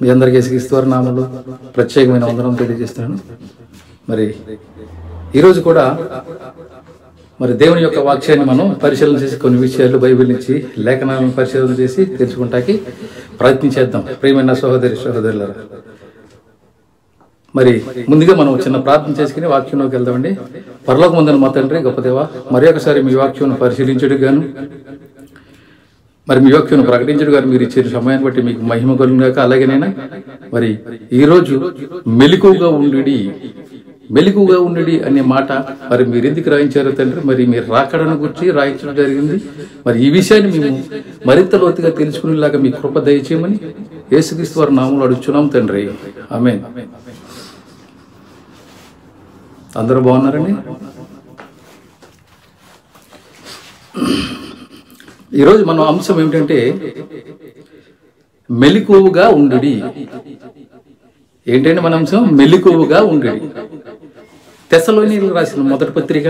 మీ అందరికీ యేసుక్రీస్తు నామంలో ప్రత్యేకమైన వందనం తెలియజేస్తున్నాను. మరి ఈరోజు కూడా మరి దేవుని యొక్క వాక్యాన్ని మనం పరిశీలన చేసి కొన్ని విషయాలు బైబిల్ నుంచి లేఖనాలను పరిశీలన చేసి తెలుసుకుంటాకి ప్రయత్నం చేద్దాం. ప్రియమైన సహోదరి సహోదరులారా మరి ముందుగా మనం చిన్న ప్రార్థన చేసుకుని వాక్యంలోకి వెళ్దామండి. పరలోక ముందని మా తండ్రి గొప్ప దేవ మరి ఒకసారి మీ వాక్యం పరిశీలించడు గాను మరి మీ వాక్యం ప్రకటించడు గారు. మీరు ఇచ్చిన సమయాన్ని బట్టి మీకు మహిమ కలుగుగాక అలాగేనైనా మరి ఈరోజు మెలకుగా ఉండి మెలకుగా ఉండి అనే మాట మరి మీరు ఎందుకు రాయించారో తండ్రి? మరి మీరు రాకడను గురించి రాయించడం జరిగింది. మరి ఈ విషయాన్ని మేము మరింత లోతుగా తెలుసుకునేలాగా మీ కృప దయచేయమని యేసుక్రీస్తు వారి నామలు అడుగుచున్నాం తండ్రి. ఆమె అందరూ బాగున్నారండి? ఈరోజు మన అంశం ఏమిటంటే మెలకువగా ఉండు ఏంటంటే మన అంశం? మెలకువగా ఉండు తెసలోని రాసిన మొదటి పత్రిక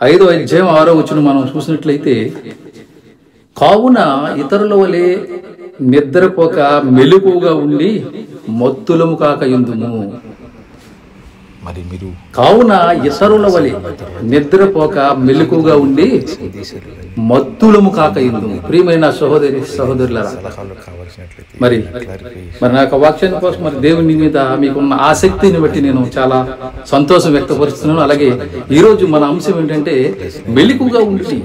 ఐదో అధ్యాయం ఆరో వచ్చిన మనం చూసినట్లయితే కావున ఇతరుల వలె నిద్రపోక మెలకువగా ఉండి మత్తులము కాక ఎందుము? మరి మీరు కావున ఇతరుల వలె నిద్రపోక మెలుకుగా ఉండి మత్తులము కాక ఇందు ప్రియమైన సహోదరి సహోదరుల మరి మరి నా యొక్క వాక్యాన్ని కోసం మరి దేవుని మీద మీకున్న ఆసక్తిని బట్టి నేను చాలా సంతోషం వ్యక్తపరుస్తున్నాను. అలాగే ఈరోజు మన అంశం ఏంటంటే మెలుకుగా ఉండి.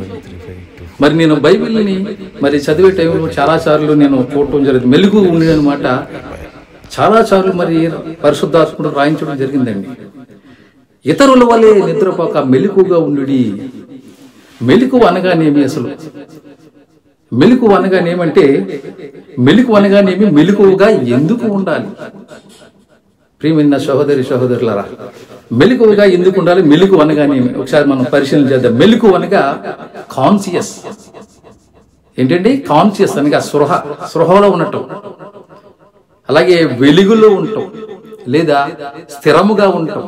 మరి నేను బైబిల్ని మరి చదివే టైంలో చాలా సార్లు నేను చూడటం జరిగింది. మెలుగు ఉండి అనమాట చాలా సార్లు మరి పరిశుద్ధాత్ముడు రాయించడం జరిగిందండి. ఇతరుల వలె నిద్రపోక మెలుకుగా ఉండు మెలుకు అనగానేమి అసలు? మెలకు అనగానేమంటే మెలుకు అనగానేమి మెలకువగా ఎందుకు ఉండాలి? ప్రియమైన సహోదరి సహోదరులరా మెలకువగా ఎందుకు ఉండాలి? మెలుకు అనగానేమి? ఒకసారి మనం పరిశీలన చేద్దాం. మెలుకు అనగా కాన్సియస్ ఏంటండి? కాన్సియస్ అనగా స్పృహ. స్పృహలో ఉండటం అలాగే వెలుగులో ఉండటం లేదా స్థిరముగా ఉండటం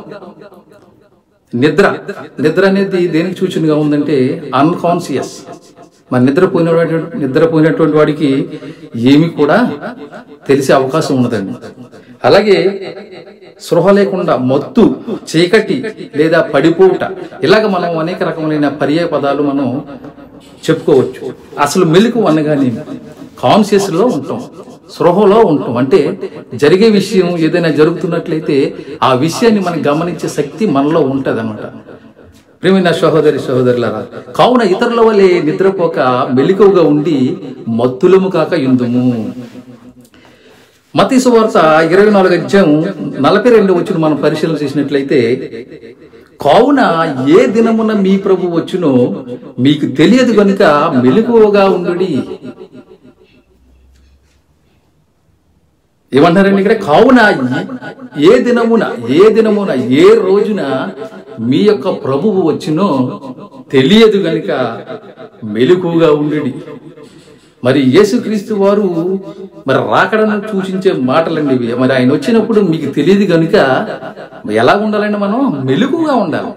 నిద్ర నిద్ర అనేది దేనికి సూచనగా ఉందంటే అన్కాన్షియస్ మరి నిద్రపోయిన నిద్రపోయినటువంటి వాడికి ఏమి కూడా తెలిసే అవకాశం ఉన్నదండి అలాగే స్పృహ లేకుండా మత్తు చీకటి లేదా పడిపోవుట ఇలాగ మనం అనేక రకములైన పర్యాయ పదాలు మనం చెప్పుకోవచ్చు. అసలు మెలకు అనగానే కాన్షియస్లో ఉంటాం. స్పృహలో ఉంటాం. అంటే జరిగే విషయం ఏదైనా జరుగుతున్నట్లయితే ఆ విషయాన్ని మనం గమనించే శక్తి మనలో ఉంటుంది అనమాట ప్రేమైన సహోదరి సహోదరులారా కావున ఇతరుల వలె నిద్రపోక మెలికవుగా ఉండి మత్తులము కాక యుందుము మతీసు వార్త ఇరవై నాలుగు అధ్యాయం నలభై రెండు వచ్చిన మనం పరిశీలన చేసినట్లయితే కావున ఏ దినమున మీ ప్రభు వచ్చునో మీకు తెలియదు కనుక మెలకువగా ఉండు ఏమంటారండి ఇక్కడ? కావున ఏ దినమున ఏ దినమున ఏ రోజున మీ యొక్క ప్రభువు వచ్చినో తెలియదు గనుక మెలుకుగా ఉండి మరి యేసుక్రీస్తు వారు మరి రాకడను సూచించే మాటలండి ఇవి. మరి ఆయన వచ్చినప్పుడు మీకు తెలియదు కనుక ఎలా ఉండాలండి మనం? మెలుకుగా ఉండాలి.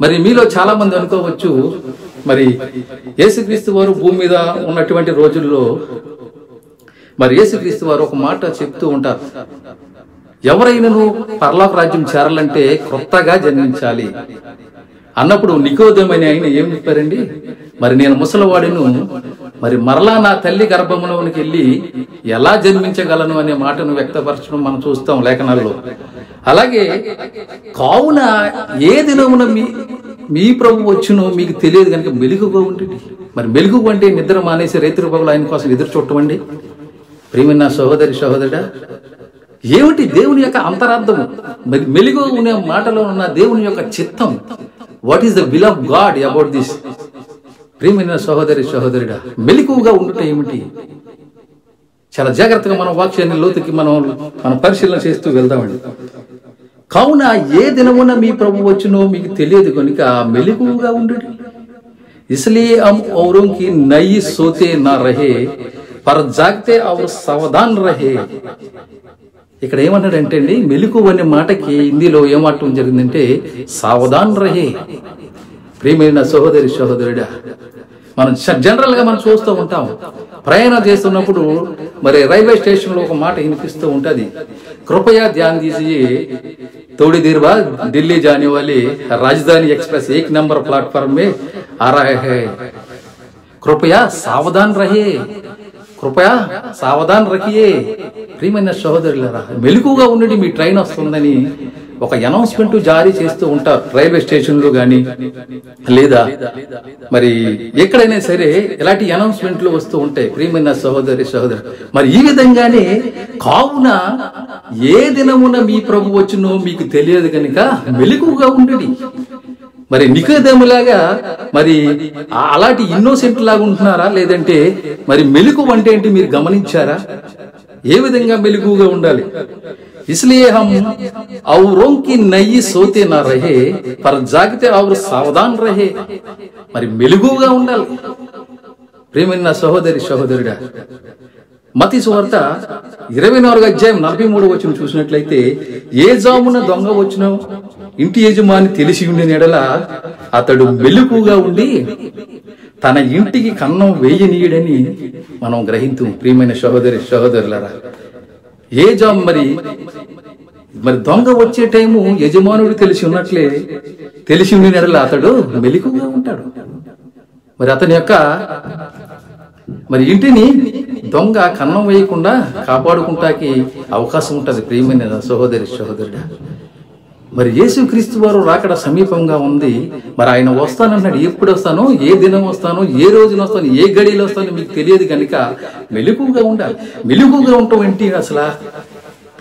మరి మీలో చాలా మంది అనుకోవచ్చు మరి యేసుక్రీస్తు వారు భూమి మీద ఉన్నటువంటి రోజుల్లో మరి యేసుక్రీస్తు వారు ఒక మాట చెప్తూ ఉంటారు. ఎవరైనాను పరలోక రాజ్యం చేరాలంటే కొత్తగా జన్మించాలి. అన్నప్పుడు నికోదమని ఆయన ఏం చెప్పారండి? మరి నేను ముసలివాడిను మరి మరలా నా తల్లి గర్భంలోనికి వెళ్ళి ఎలా జన్మించగలను అనే మాటను వ్యక్తపరచడం మనం చూస్తాం లేఖనాల్లో. అలాగే కావున ఏ దినమున మీ మీ ప్రభు వచ్చునో మీకు తెలియదు కనుక మెలుగుగా ఉంటుంది మరి మెలుగు అంటే నిద్ర మానేసి రైతు పగులు ఆయన కోసం ఎదురు చూడటమండి ప్రియమైన సహోదరి సహోదరుడా ఏమిటి దేవుని యొక్క అంతరార్థము మరి మెలుగు అనే మాటలో ఉన్న దేవుని యొక్క చిత్తం what is the will of God about this ప్రియమైన సహోదరి సహోదరుడా మెలకువగా ఉండటం ఏమిటి చాలా జాగ్రత్తగా మన వాక్యాన్ని లోతుకి మనం మనం పరిశీలన చేస్తూ వెళ్దామండి కావున ఏ దినమున మీ ప్రభు వచ్చునో మీకు తెలియదు కనుక మెలకువగా ఉండు इसलिए हम औरों की नई सोते ना रहे पर जागते और सावधान रहे ఇక్కడ ఏమన్నాడంటే అండి మెలకు అనే మాటకి హిందీలో ఏమాటం జరిగిందంటే సావధాన్ రహే ప్రియమైన సహోదరి సహోదరుడా మనం జనరల్ గా మనం చూస్తూ ఉంటాం ప్రయాణం చేస్తున్నప్పుడు మరి రైల్వే స్టేషన్ లో ఒక మాట వినిపిస్తూ ఉంటది కృపయా ధ్యాన్ దీజియే थोड़ी देर बाद दिल्ली जाने वाले राजधानी एक्सप्रेस एक नंबर प्लेटफॉर्म में आ रहा है कृपया सावधान रहे కృపయా సావధాన్ రకియే ప్రియమైన సహోదరులరా మెలకుగా ఉండండి మీ ట్రైన్ వస్తుందని ఒక అనౌన్స్మెంట్ జారీ చేస్తూ ఉంటారు రైల్వే స్టేషన్లు గాని లేదా మరి ఎక్కడైనా సరే ఇలాంటి అనౌన్స్మెంట్లు వస్తూ ఉంటాయి. ప్రియమైన సహోదరి సహోదరు మరి ఈ విధంగానే కావున ఏ దినమున మీ ప్రభు వచ్చునో మీకు తెలియదు కనుక మెలకుగా ఉండడి. మరి నికోదేములాగా మరి ఆ- అలాంటి ఇన్నోసెంట్ లాగా ఉంటున్నారా లేదంటే మరి మెలుకు అంటే ఏంటి మీరు గమనించారా ఏ విధంగా మెలుగుగా ఉండాలి इसलिए हम औरों की नई सोते ना रहे पर जागते और सावधान रहे మరి మెలుగుగా ఉండాలి ప్రేమైన నా సహోదరి సహోదరుడా మతి సువార్త ఇరవై నాలుగు అధ్యాయం నలభై మూడు వచ్చిన చూసినట్లయితే ఏ జామున దొంగ వచ్చిన ఇంటి యజమాని తెలిసి ఉండిన ఎడల అతడు మెలుకుగా ఉండి తన ఇంటికి కన్నం వేయనీయడని మనం గ్రహించు ప్రియమైన సహోదరి సహోదరులరా ఏ జాము మరి మరి దొంగ వచ్చే టైము యజమానుడు తెలిసి ఉన్నట్లే తెలిసి ఉండిన ఎడల అతడు మెలుకుగా ఉంటాడు. మరి అతని యొక్క మరి ఇంటిని దొంగ కన్నం వేయకుండా కాపాడుకుంటాకి అవకాశం ఉంటుంది ప్రియమైన సహోదరి సహోదరుడా. మరి యేసుక్రీస్తు వారు రాకడ సమీపంగా ఉంది. మరి ఆయన వస్తానన్నాడు ఎప్పుడు వస్తాను? ఏ దినం వస్తాను? ఏ రోజున వస్తాను? ఏ గడిలో వస్తానో? మీకు తెలియదు కనుక మెలుకుగా ఉండాలి మెలుకుగా ఉండటం ఏంటి అసలు?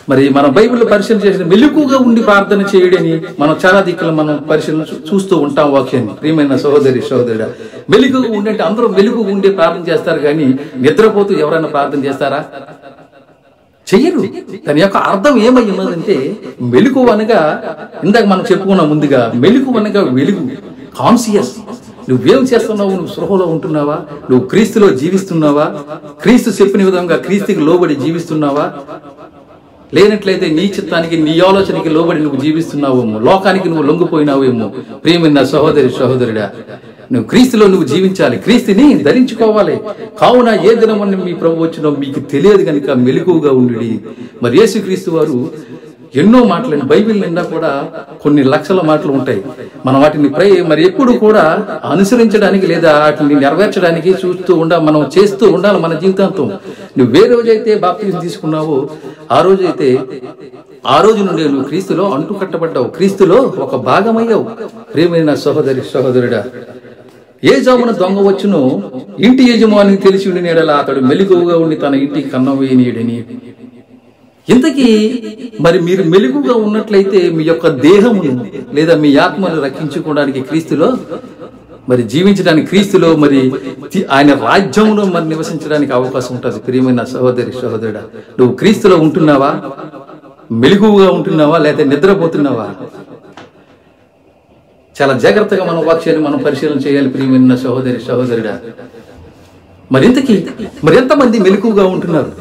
మరి మన బైబిల్ పరిశీలన చేసిన మెలుకుగా ఉండి ప్రార్థన చేయడని మనం చాలా దిక్కులు మనం పరిశీలన చూస్తూ ఉంటాం వాక్యాన్ని. ప్రియమైన సహోదరి సహోదరుడు మెలుకుగా ఉండే అందరూ మెలుకుగా ఉండి ప్రార్థన చేస్తారు కానీ నిద్రపోతూ ఎవరైనా ప్రార్థన చేస్తారా? చెయ్యరు. దాని యొక్క అర్థం ఏమై ఉన్నదంటే మెలుకు అనగా ఇందాక మనం చెప్పుకున్నాం ముందుగా మెలుకు అనగా వెలుగు కాన్సియస్ నువ్వేం చేస్తున్నావు? నువ్వు సృహలో ఉంటున్నావా? నువ్వు క్రీస్తులో జీవిస్తున్నావా? క్రీస్తు చెప్పిన విధంగా క్రీస్తుకి లోబడి జీవిస్తున్నావా? లేనట్లయితే నీ చిత్తానికి నీ ఆలోచనకి లోబడి నువ్వు జీవిస్తున్నావేమో? లోకానికి నువ్వు లొంగిపోయినావేమో? ప్రియమైన నా సహోదరి సహోదరుడా నువ్వు క్రీస్తులో నువ్వు జీవించాలి. క్రీస్తుని ధరించుకోవాలి. కావున ఏ దినమని మీ ప్రభు వచ్చినో మీకు తెలియదు కనుక మెలకువగా ఉండి మరి యేసుక్రీస్తు వారు ఎన్నో మాటలు బైబిల్ నిండా కూడా కొన్ని లక్షల మాటలు ఉంటాయి. మనం వాటిని ప్రై మరి ఎప్పుడు కూడా అనుసరించడానికి లేదా వాటిని నెరవేర్చడానికి చూస్తూ ఉండ మనం చేస్తూ ఉండాలి మన జీవితాంతం. నువ్వు ఏ రోజైతే బాప్తిజం తీసుకున్నావో ఆ రోజైతే ఆ రోజు నుండి నువ్వు క్రీస్తులో అంటు కట్టబడ్డావు క్రీస్తులో ఒక భాగమయ్యావు. ప్రేమైన సహోదరి సహోదరుడా ఏ జామున దొంగ వచ్చునో. ఇంటి యజమానికి తెలిసి ఉండి నీడలా అతడు మెలుగుగా ఉండి తన ఇంటికి కన్నం వేయనీయుడని ఇంతకీ మరి మీరు మెలుగుగా ఉన్నట్లయితే మీ యొక్క దేహమును లేదా మీ ఆత్మను రక్షించుకోవడానికి క్రీస్తులో మరి జీవించడానికి క్రీస్తులో మరి ఆయన రాజ్యంలో మరి నివసించడానికి అవకాశం ఉంటుంది. ప్రియమైన సహోదరి సహోదరుడా నువ్వు క్రీస్తులో ఉంటున్నావా? మెలుగుగా ఉంటున్నావా? లేదా నిద్రపోతున్నావా? చాలా జాగ్రత్తగా మన వాక్యాన్ని మనం పరిశీలన చేయాలి ప్రియమైన సహోదరి సహోదరుడా. మరి ఇంతకీ మరి ఎంతమంది మెలకుగా ఉంటున్నారు?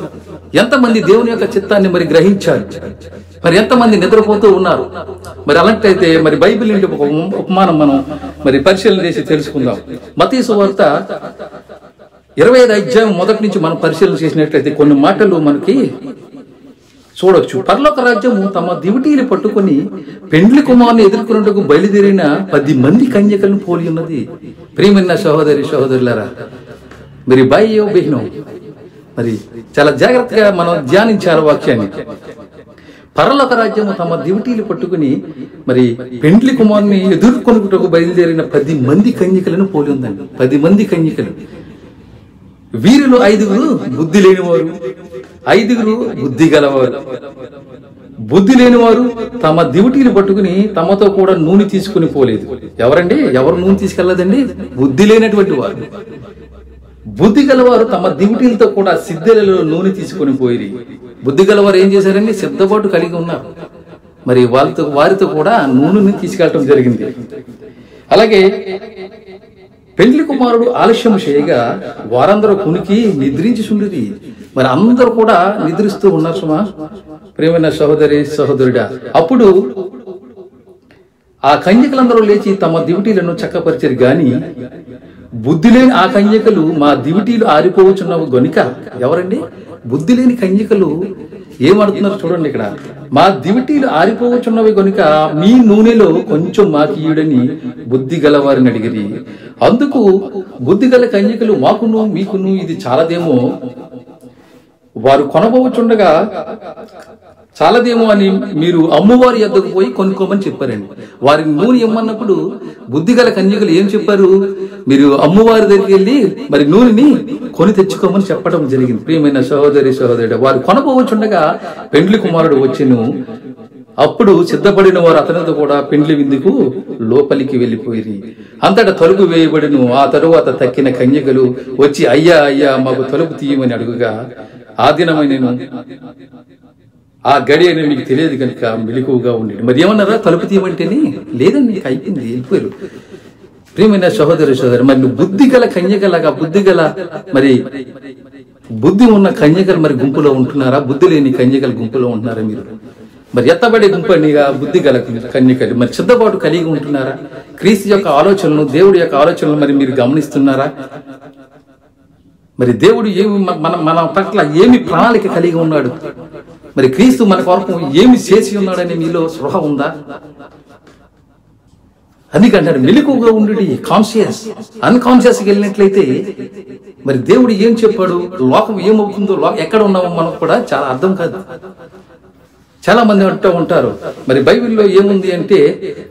ఎంతమంది దేవుని యొక్క చిత్తాన్ని మరి గ్రహించారు? మరి ఎంతమంది నిద్రపోతూ ఉన్నారు? మరి అలాంటైతే మరి బైబిల్ నుండి ఒక ఉపమానం మనం మరి పరిశీలన చేసి తెలుసుకుందాం. మతీసు వార్త ఇరవై ఐదు అధ్యాయం మొదటి నుంచి మనం పరిశీలన చేసినట్లయితే కొన్ని మాటలు మనకి చూడొచ్చు. పర్లోక రాజ్యము తమ దివిటీలు పట్టుకొని పెండ్లి కుమారుని ఎదుర్కొన్నట్టుకు బయలుదేరిన పది మంది కన్యకలను పోలి ఉన్నది. ప్రియమైన సహోదరి సహోదరులారా మరి బయో బిహ్నం మరి చాలా జాగ్రత్తగా మనం ధ్యానించారు వాక్యాన్ని. పరలోక రాజ్యము తమ దివిటీలు పట్టుకుని మరి పెండ్లి కుమారుని ఎదుర్కొనుటకు బయలుదేరిన పది మంది కన్యకలను పోలి ఉందండి. పది మంది కన్యకలు. వీరిలో ఐదుగురు బుద్ధి లేనివారు ఐదుగురు బుద్ధి గలవారు. బుద్ధి లేనివారు తమ దివిటీని పట్టుకుని తమతో కూడా నూనె తీసుకుని పోలేదు. ఎవరండి? ఎవరు నూనె తీసుకెళ్ళదండి? బుద్ధి లేనటువంటి వారు. బుద్ధి గలవారు తమ దివిటీలతో కూడా సిద్ధలలో నూనె తీసుకొని పోయి బుద్ధి గలవారు ఏం చేశారండి? సిద్ధపాటు కలిగి ఉన్నారు. మరి వాళ్ళతో వారితో కూడా నూనెని తీసుకెళ్ళటం జరిగింది. అలాగే పెండ్లి కుమారుడు ఆలస్యం చేయగా వారందరూ కునికి నిద్రించి చుండిరి మరి అందరూ కూడా నిద్రిస్తూ ఉన్నారు సుమా. ప్రేమైన సహోదరి సహోదరుడా అప్పుడు ఆ కన్యకలందరూ లేచి తమ దివిటీలను చక్కపరిచారు గాని బుద్ధి లేని ఆ కన్యకలు మా దివిటీలు ఆరిపోవచ్చున్నావు గనుక ఎవరండి? బుద్ధి లేని కన్యకలు ఏమడుతున్నారు చూడండి ఇక్కడ. మా దివిటీలు ఆరిపోవచ్చున్నవి గనుక మీ నూనెలో కొంచెం మాకీయుడని బుద్ధి గలవారిని అడిగిరి. అందుకు బుద్ధి గల కన్యకలు మాకును మీకును ఇది చాలదేమో. వారు కొనబోచుండగా చాలదేమో అని మీరు అమ్మవారి యొద్దకు పోయి కొనుక్కోమని చెప్పారండి. వారి నూనె ఇమ్మన్నప్పుడు బుద్ధిగల కన్యకులు ఏం చెప్పారు? మీరు అమ్మవారి దగ్గరికి వెళ్ళి మరి నూనెని కొని తెచ్చుకోమని చెప్పడం జరిగింది. ప్రియమైన సహోదరి సహోదరుడు వారు కొనపోవచ్చుండగా పెండ్లి కుమారుడు వచ్చిను. అప్పుడు సిద్ధపడిన వారు అతనితో కూడా పెండ్లి విందుకు లోపలికి వెళ్ళిపోయి అంతటా తలుపు వేయబడిను. ఆ తరువాత తక్కిన కన్యకలు వచ్చి అయ్యా అయ్యా మాకు తలుపు తీయమని అడుగుగా ఆ దినమైన ఆ గడి అనేది మీకు తెలియదు కనుక మెలకువగా ఉండేది మరి ఏమన్నారా? తలుపు తీయమంటేనే? లేదండి నీకు అయిపోయింది వెళ్ళిపోయారు. ప్రియమైన సహోదరి సహోదరి మరి నువ్వు బుద్ధి గల కన్యకలాగా బుద్ధి గల మరి బుద్ధి ఉన్న కన్యకలు మరి గుంపులో ఉంటున్నారా? బుద్ధి లేని కన్యకల గుంపులో ఉంటున్నారా మీరు? మరి ఎత్తబడే గుంపనిగా బుద్ధి గల కన్యకలు మరి సిద్ధపాటు కలిగి ఉంటున్నారా? క్రీస్తు యొక్క ఆలోచనలు దేవుడి యొక్క ఆలోచనలు మరి మీరు గమనిస్తున్నారా? మరి దేవుడు ఏమి మన మన పట్ల ఏమి ప్రణాళిక కలిగి ఉన్నాడు? మరి క్రీస్తు మన కొరకు ఏమి చేసి ఉన్నాడని మీలో స్పృహ ఉందా? అందుకంటారు మెలకుగా ఉండి కాన్షియస్ అన్కాన్షియస్కి వెళ్ళినట్లయితే మరి దేవుడు ఏం చెప్పాడు? లోకం ఏమవుతుందో లోకం ఎక్కడ ఉన్నామో మనకు కూడా చాలా అర్థం కాదు. చాలా మంది అంటూ ఉంటారు మరి బైబిల్లో ఏముంది అంటే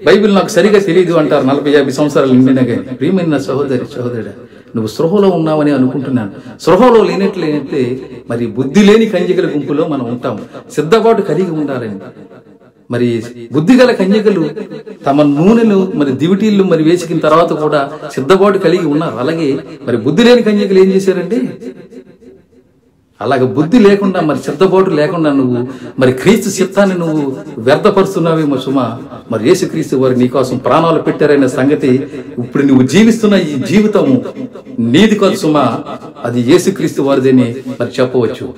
బైబిల్ నాకు సరిగా తెలియదు అంటారు నలభై యాభై సంవత్సరాలు నిండినగా. ప్రియమైన సహోదరి సహోదరుడు నువ్వు సృహలో ఉన్నావని అనుకుంటున్నాను. సృహలో లేనట్లయితే మరి బుద్ధి లేని కంజికల గుంపులో మనం ఉంటాం. సిద్ధపాటు కలిగి ఉండాలని. మరి బుద్ధిగల కన్యకలు తమ నూనెలు మరి దివిటీళ్ళు మరి వేసిన తర్వాత కూడా సిద్ధపాటు కలిగి ఉన్నారు. అలాగే మరి బుద్ధి లేని కన్యకలు ఏం చేశారండి? అలాగ బుద్ధి లేకుండా మరి సిద్ధపోటు లేకుండా నువ్వు మరి క్రీస్తు చిత్తాన్ని నువ్వు వ్యర్థపరుస్తున్నావేమో సుమా. మరి యేసుక్రీస్తు వారు నీకోసం ప్రాణాలు పెట్టారనే సంగతి ఇప్పుడు నువ్వు జీవిస్తున్న ఈ జీవితము నీది కాదు సుమా. అది యేసుక్రీస్తు వారిదని మరి చెప్పవచ్చు.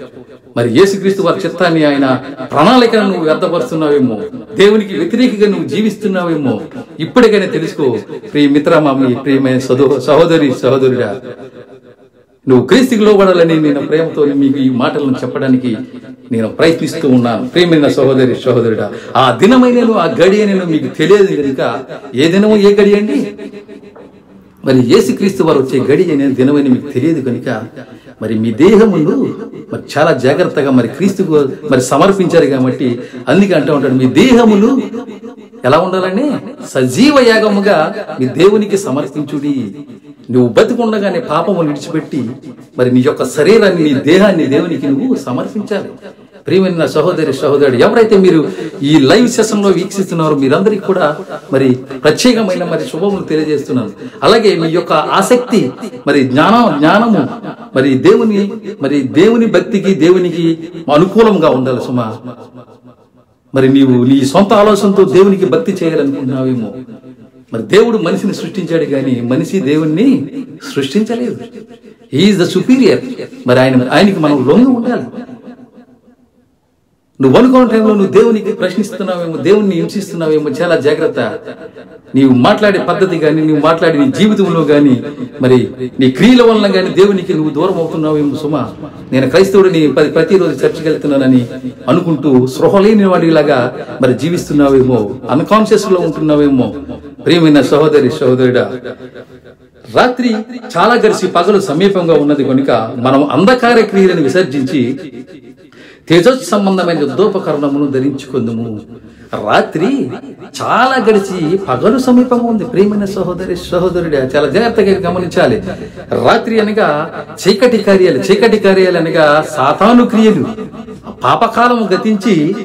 మరి యేసుక్రీస్తు వారి చిత్తాన్ని ఆయన ప్రణాళికను నువ్వు వ్యర్థపరుస్తున్నావేమో దేవునికి వ్యతిరేకంగా నువ్వు జీవిస్తున్నావేమో ఇప్పటికైనా తెలుసుకో. ప్రియ మిత్రమామి ప్రియమైన సదో సహోదరి సహోదరుడా. నువ్వు క్రీస్తుకి లోబడాలని నేను ప్రేమతో మీకు ఈ మాటలను చెప్పడానికి నేను ప్రయత్నిస్తూ ఉన్నాను. ప్రేమైన సహోదరి సహోదరుడా ఆ దినమైనను ఆ గడి నేను మీకు తెలియదు కనుక ఏ దినమో ఏ గడి అండి? మరి యేసుక్రీస్తు వారు వచ్చే గడి అనే దినమని మీకు తెలియదు కనుక మరి మీ దేహమును మరి చాలా జాగ్రత్తగా మరి క్రీస్తుకు మరి సమర్పించారు కాబట్టి అందుకే అంటూ ఉంటాడు మీ దేహములు ఎలా ఉండాలని సజీవ యాగముగా మీ దేవునికి సమర్పించుడి. నువ్వు బతికుండగానే పాపము విడిచిపెట్టి మరి నీ యొక్క శరీరాన్ని నీ దేహాన్ని దేవునికి నువ్వు సమర్పించాలి. ప్రియమైన నా సహోదరి సహోదరుడు ఎవరైతే మీరు ఈ లైవ్ సెషన్లో వీక్షిస్తున్నారో మీరందరికీ కూడా మరి ప్రత్యేకమైన మరి శుభములు తెలియజేస్తున్నాను. అలాగే మీ యొక్క ఆసక్తి మరి జ్ఞానం జ్ఞానము మరి దేవుని మరి దేవుని భక్తికి దేవునికి అనుకూలంగా ఉండాలి సుమా. మరి నీవు నీ సొంత ఆలోచనతో దేవునికి భక్తి చేయాలనుకుంటున్నావేమో. మరి దేవుడు మనిషిని సృష్టించాడు కానీ మనిషి దేవుణ్ణి సృష్టించలేదు. ఈజ్ ద సుపీరియర్ మరి ఆయన ఆయనకి మనం లొంగి ఉండాలి. నువ్వు అనుకున్న టైంలో నువ్వు దేవునికి ప్రశ్నిస్తున్నావేమో దేవుణ్ణి హింసిస్తున్నావేమో చాలా జాగ్రత్త. నీవు మాట్లాడే పద్ధతి కానీ నువ్వు మాట్లాడే నీ జీవితంలో కానీ మరి నీ క్రియల వలన కానీ దేవునికి నువ్వు దూరం అవుతున్నావేమో సుమా. నేను క్రైస్తవుడిని పది ప్రతిరోజు చర్చికి వెళ్తున్నానని అనుకుంటూ స్పృహ వాడిలాగా మరి జీవిస్తున్నావేమో అన్కాన్షియస్లో ఉంటున్నావేమో. ప్రియమైన సహోదరి సహోదరుడా రాత్రి చాలా గడిచి పగలు సమీపంగా ఉన్నది కనుక మనం అంధకార క్రియలను విసర్జించి తేజస్ సంబంధమైన యుద్ధోపకరణమును ధరించుకుందుము. రాత్రి చాలా గడిచి పగలు సమీపంగా ఉంది. ప్రియమైన సహోదరి సహోదరుడు చాలా జాగ్రత్తగా గమనించాలి. రాత్రి అనగా చీకటి కార్యాలు చీకటి కార్యాలు అనగా సాతాను క్రియలు. పాపకాలము గతించి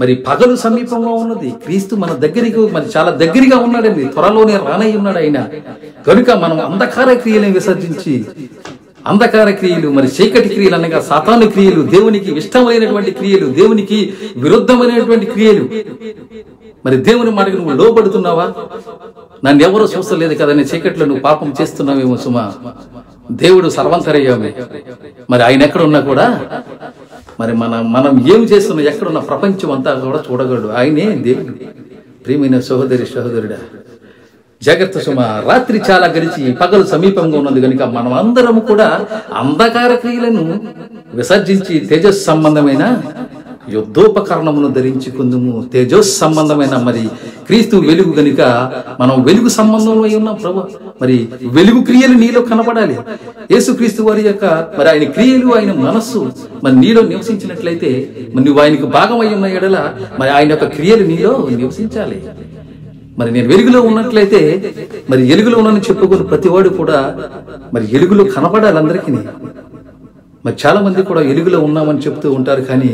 మరి పగలు సమీపంగా ఉన్నది. క్రీస్తు మన దగ్గరికి మరి చాలా దగ్గరగా ఉన్నాడండి. త్వరలోనే రానయ్య ఉన్నాడు ఆయన. కనుక మనం అంధకార క్రియలను విసర్జించి అంధకార క్రియలు మరి చీకటి క్రియలు అనగా సాతాను క్రియలు దేవునికి ఇష్టమైనటువంటి క్రియలు దేవునికి విరుద్ధమైనటువంటి క్రియలు. మరి దేవుని మాటకు నువ్వు లోబడుతున్నావా? నన్ను ఎవరో చూస్తలేదు కదా నీ చీకట్లో నువ్వు పాపం చేస్తున్నావేమో సుమా. దేవుడు సర్వంతరయ్యామే. మరి ఆయన ఎక్కడున్నా కూడా మరి మన మనం ఏం చేస్తున్నా ఎక్కడున్న ప్రపంచం అంతా కూడా చూడగలడు. ఆయనే దేవుడు. ప్రియమైన సహోదరి సహోదరుడా జాగ్రత్త సుమ. రాత్రి చాలా గడిచి పగలు సమీపంగా ఉన్నది కనుక మనం అందరం కూడా అంధకార క్రియలను విసర్జించి తేజస్ సంబంధమైన యుద్ధోపకరణమును ధరించుకుందుము. తేజస్ సంబంధమైన మరి క్రీస్తు వెలుగు గనుక మనం వెలుగు సంబంధంలో ఉన్నాం ప్రభు. మరి వెలుగు క్రియలు నీలో కనపడాలి యేసుక్రీస్తు వారి యొక్క మరి ఆయన క్రియలు ఆయన మనస్సు మరి నీలో నివసించినట్లయితే మరి నువ్వు ఆయనకు భాగమై ఉన్న ఎడల మరి ఆయన యొక్క క్రియలు నీలో నివసించాలి. మరి నేను వెలుగులో ఉన్నట్లయితే మరి ఎలుగులో ఉన్నానని చెప్పుకుని ప్రతివాడు కూడా మరి ఎలుగులో కనపడాలి అందరికీ. మరి చాలా మంది కూడా ఎలుగులో ఉన్నామని చెప్తూ ఉంటారు కానీ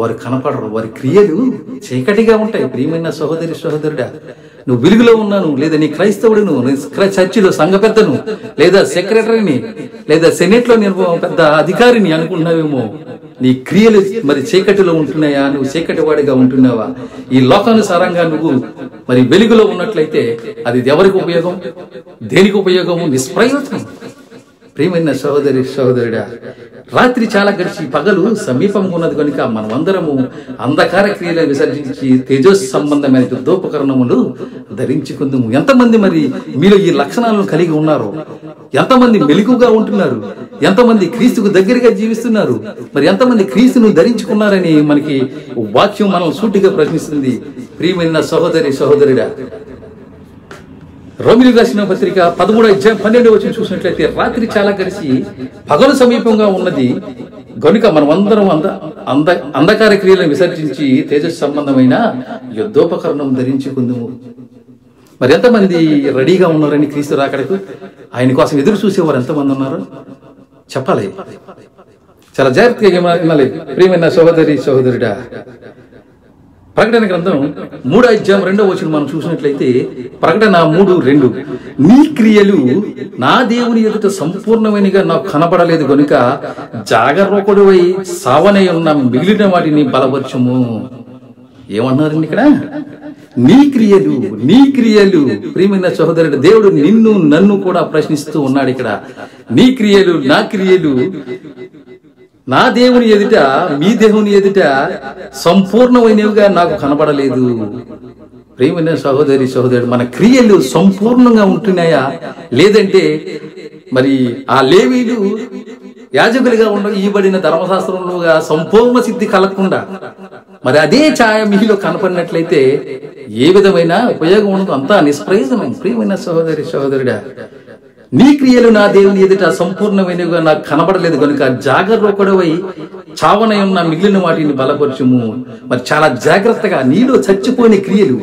వారు కనపడరు. వారి క్రియలు చీకటిగా ఉంటాయి. ప్రియమైన సహోదరి సహోదరుడా నువ్వు వెలుగులో ఉన్నాను లేదా నీ క్రైస్తవుడును నువ్వు చర్చిలో సంఘ పెద్దను లేదా సెక్రటరీని లేదా సెనేట్లో నేను పెద్ద అధికారిని అనుకుంటున్నావేమో నీ క్రియలు మరి చీకటిలో ఉంటున్నాయా? నువ్వు చీకటి వాడిగా ఉంటున్నావా? ఈ లోకానుసారంగా నువ్వు మరి వెలుగులో ఉన్నట్లయితే అది ఎవరికి ఉపయోగం? దేనికి ఉపయోగము? నిష్ప్రయోజనం. ప్రియమైన సహోదరి సహోదరుడా రాత్రి చాలా గడిచి పగలు సమీపంగా ఉన్నది కనుక మనమందరము అంధకార క్రియలు విసర్జించి తేజస్ సంబంధమైన యుద్ధోపకరణములు ధరించుకుందాము. ఎంతమంది మరి మీరు ఈ లక్షణాలను కలిగి ఉన్నారు? ఎంతమంది మెలుగుగా ఉంటున్నారు? ఎంతమంది క్రీస్తుకు దగ్గరగా జీవిస్తున్నారు? మరి ఎంతమంది క్రీస్తును ధరించుకున్నారని మనకి వాక్యం మనం సూటిగా ప్రశ్నిస్తుంది. ప్రియమైన సహోదరి సహోదరుడా రోమిలు రాసిన పత్రిక పదమూడు అధ్యాయం పన్నెండు వచ్చి చూసినట్లయితే రాత్రి చాలా కలిసి పగలు సమీపంగా ఉన్నది. గనుక మనమందరం అంద అంద అంధకార క్రియలను విసర్జించి తేజస్ సంబంధమైన యుద్ధోపకరణం ధరించుకుందుము. మరి ఎంతమంది రెడీగా ఉన్నారని క్రీస్తు రాకడకు ఆయన కోసం ఎదురు చూసేవారు ఎంతమంది ఉన్నారు? చెప్పాలి. చాలా జాగ్రత్తగా వినాలి. ప్రియమైన సహోదరి సహోదరుడా ప్రకటన గ్రంథం మూడో అధ్యాయం రెండో వచ్చిన మనం చూసినట్లయితే ప్రకటన మూడు రెండు. నీ క్రియలు నా దేవుని ఎదుట సంపూర్ణమైనగా నాకు కనపడలేదు కనుక జాగరూకుడువై సావనై ఉన్న మిగిలిన వాటిని బలపరచము. ఏమన్నారండి ఇక్కడ? నీ క్రియలు నీ క్రియలు. ప్రియమైన సహోదరుడు దేవుడు నిన్ను నన్ను కూడా ప్రశ్నిస్తూ ఉన్నాడు ఇక్కడ. నీ క్రియలు నా క్రియలు నా దేవుని ఎదుట మీ దేవుని ఎదుట సంపూర్ణమైనవిగా నాకు కనబడలేదు. ప్రేమైన సహోదరి సహోదరుడు మన క్రియలు సంపూర్ణంగా ఉంటున్నాయా? లేదంటే మరి ఆ లేవీలు యాజకులుగా ఉండ ఇవ్వబడిన ధర్మశాస్త్రంలోగా సంపూర్ణ సిద్ధి కలగకుండా మరి అదే ఛాయ మీలో కనపడినట్లయితే ఏ విధమైన ఉపయోగం ఉండదు. అంతా నిష్ప్రయోజనం. ప్రియమైన సహోదరి సహోదరుడా నీ క్రియలు నా దేవుని ఎదుట సంపూర్ణమైనవిగా నాకు కనబడలేదు కనుక జాగరూకుడవై చావనై ఉన్న మిగిలిన వాటిని బలపరచుము. మరి చాలా జాగ్రత్తగా నీలో చచ్చిపోయిన క్రియలు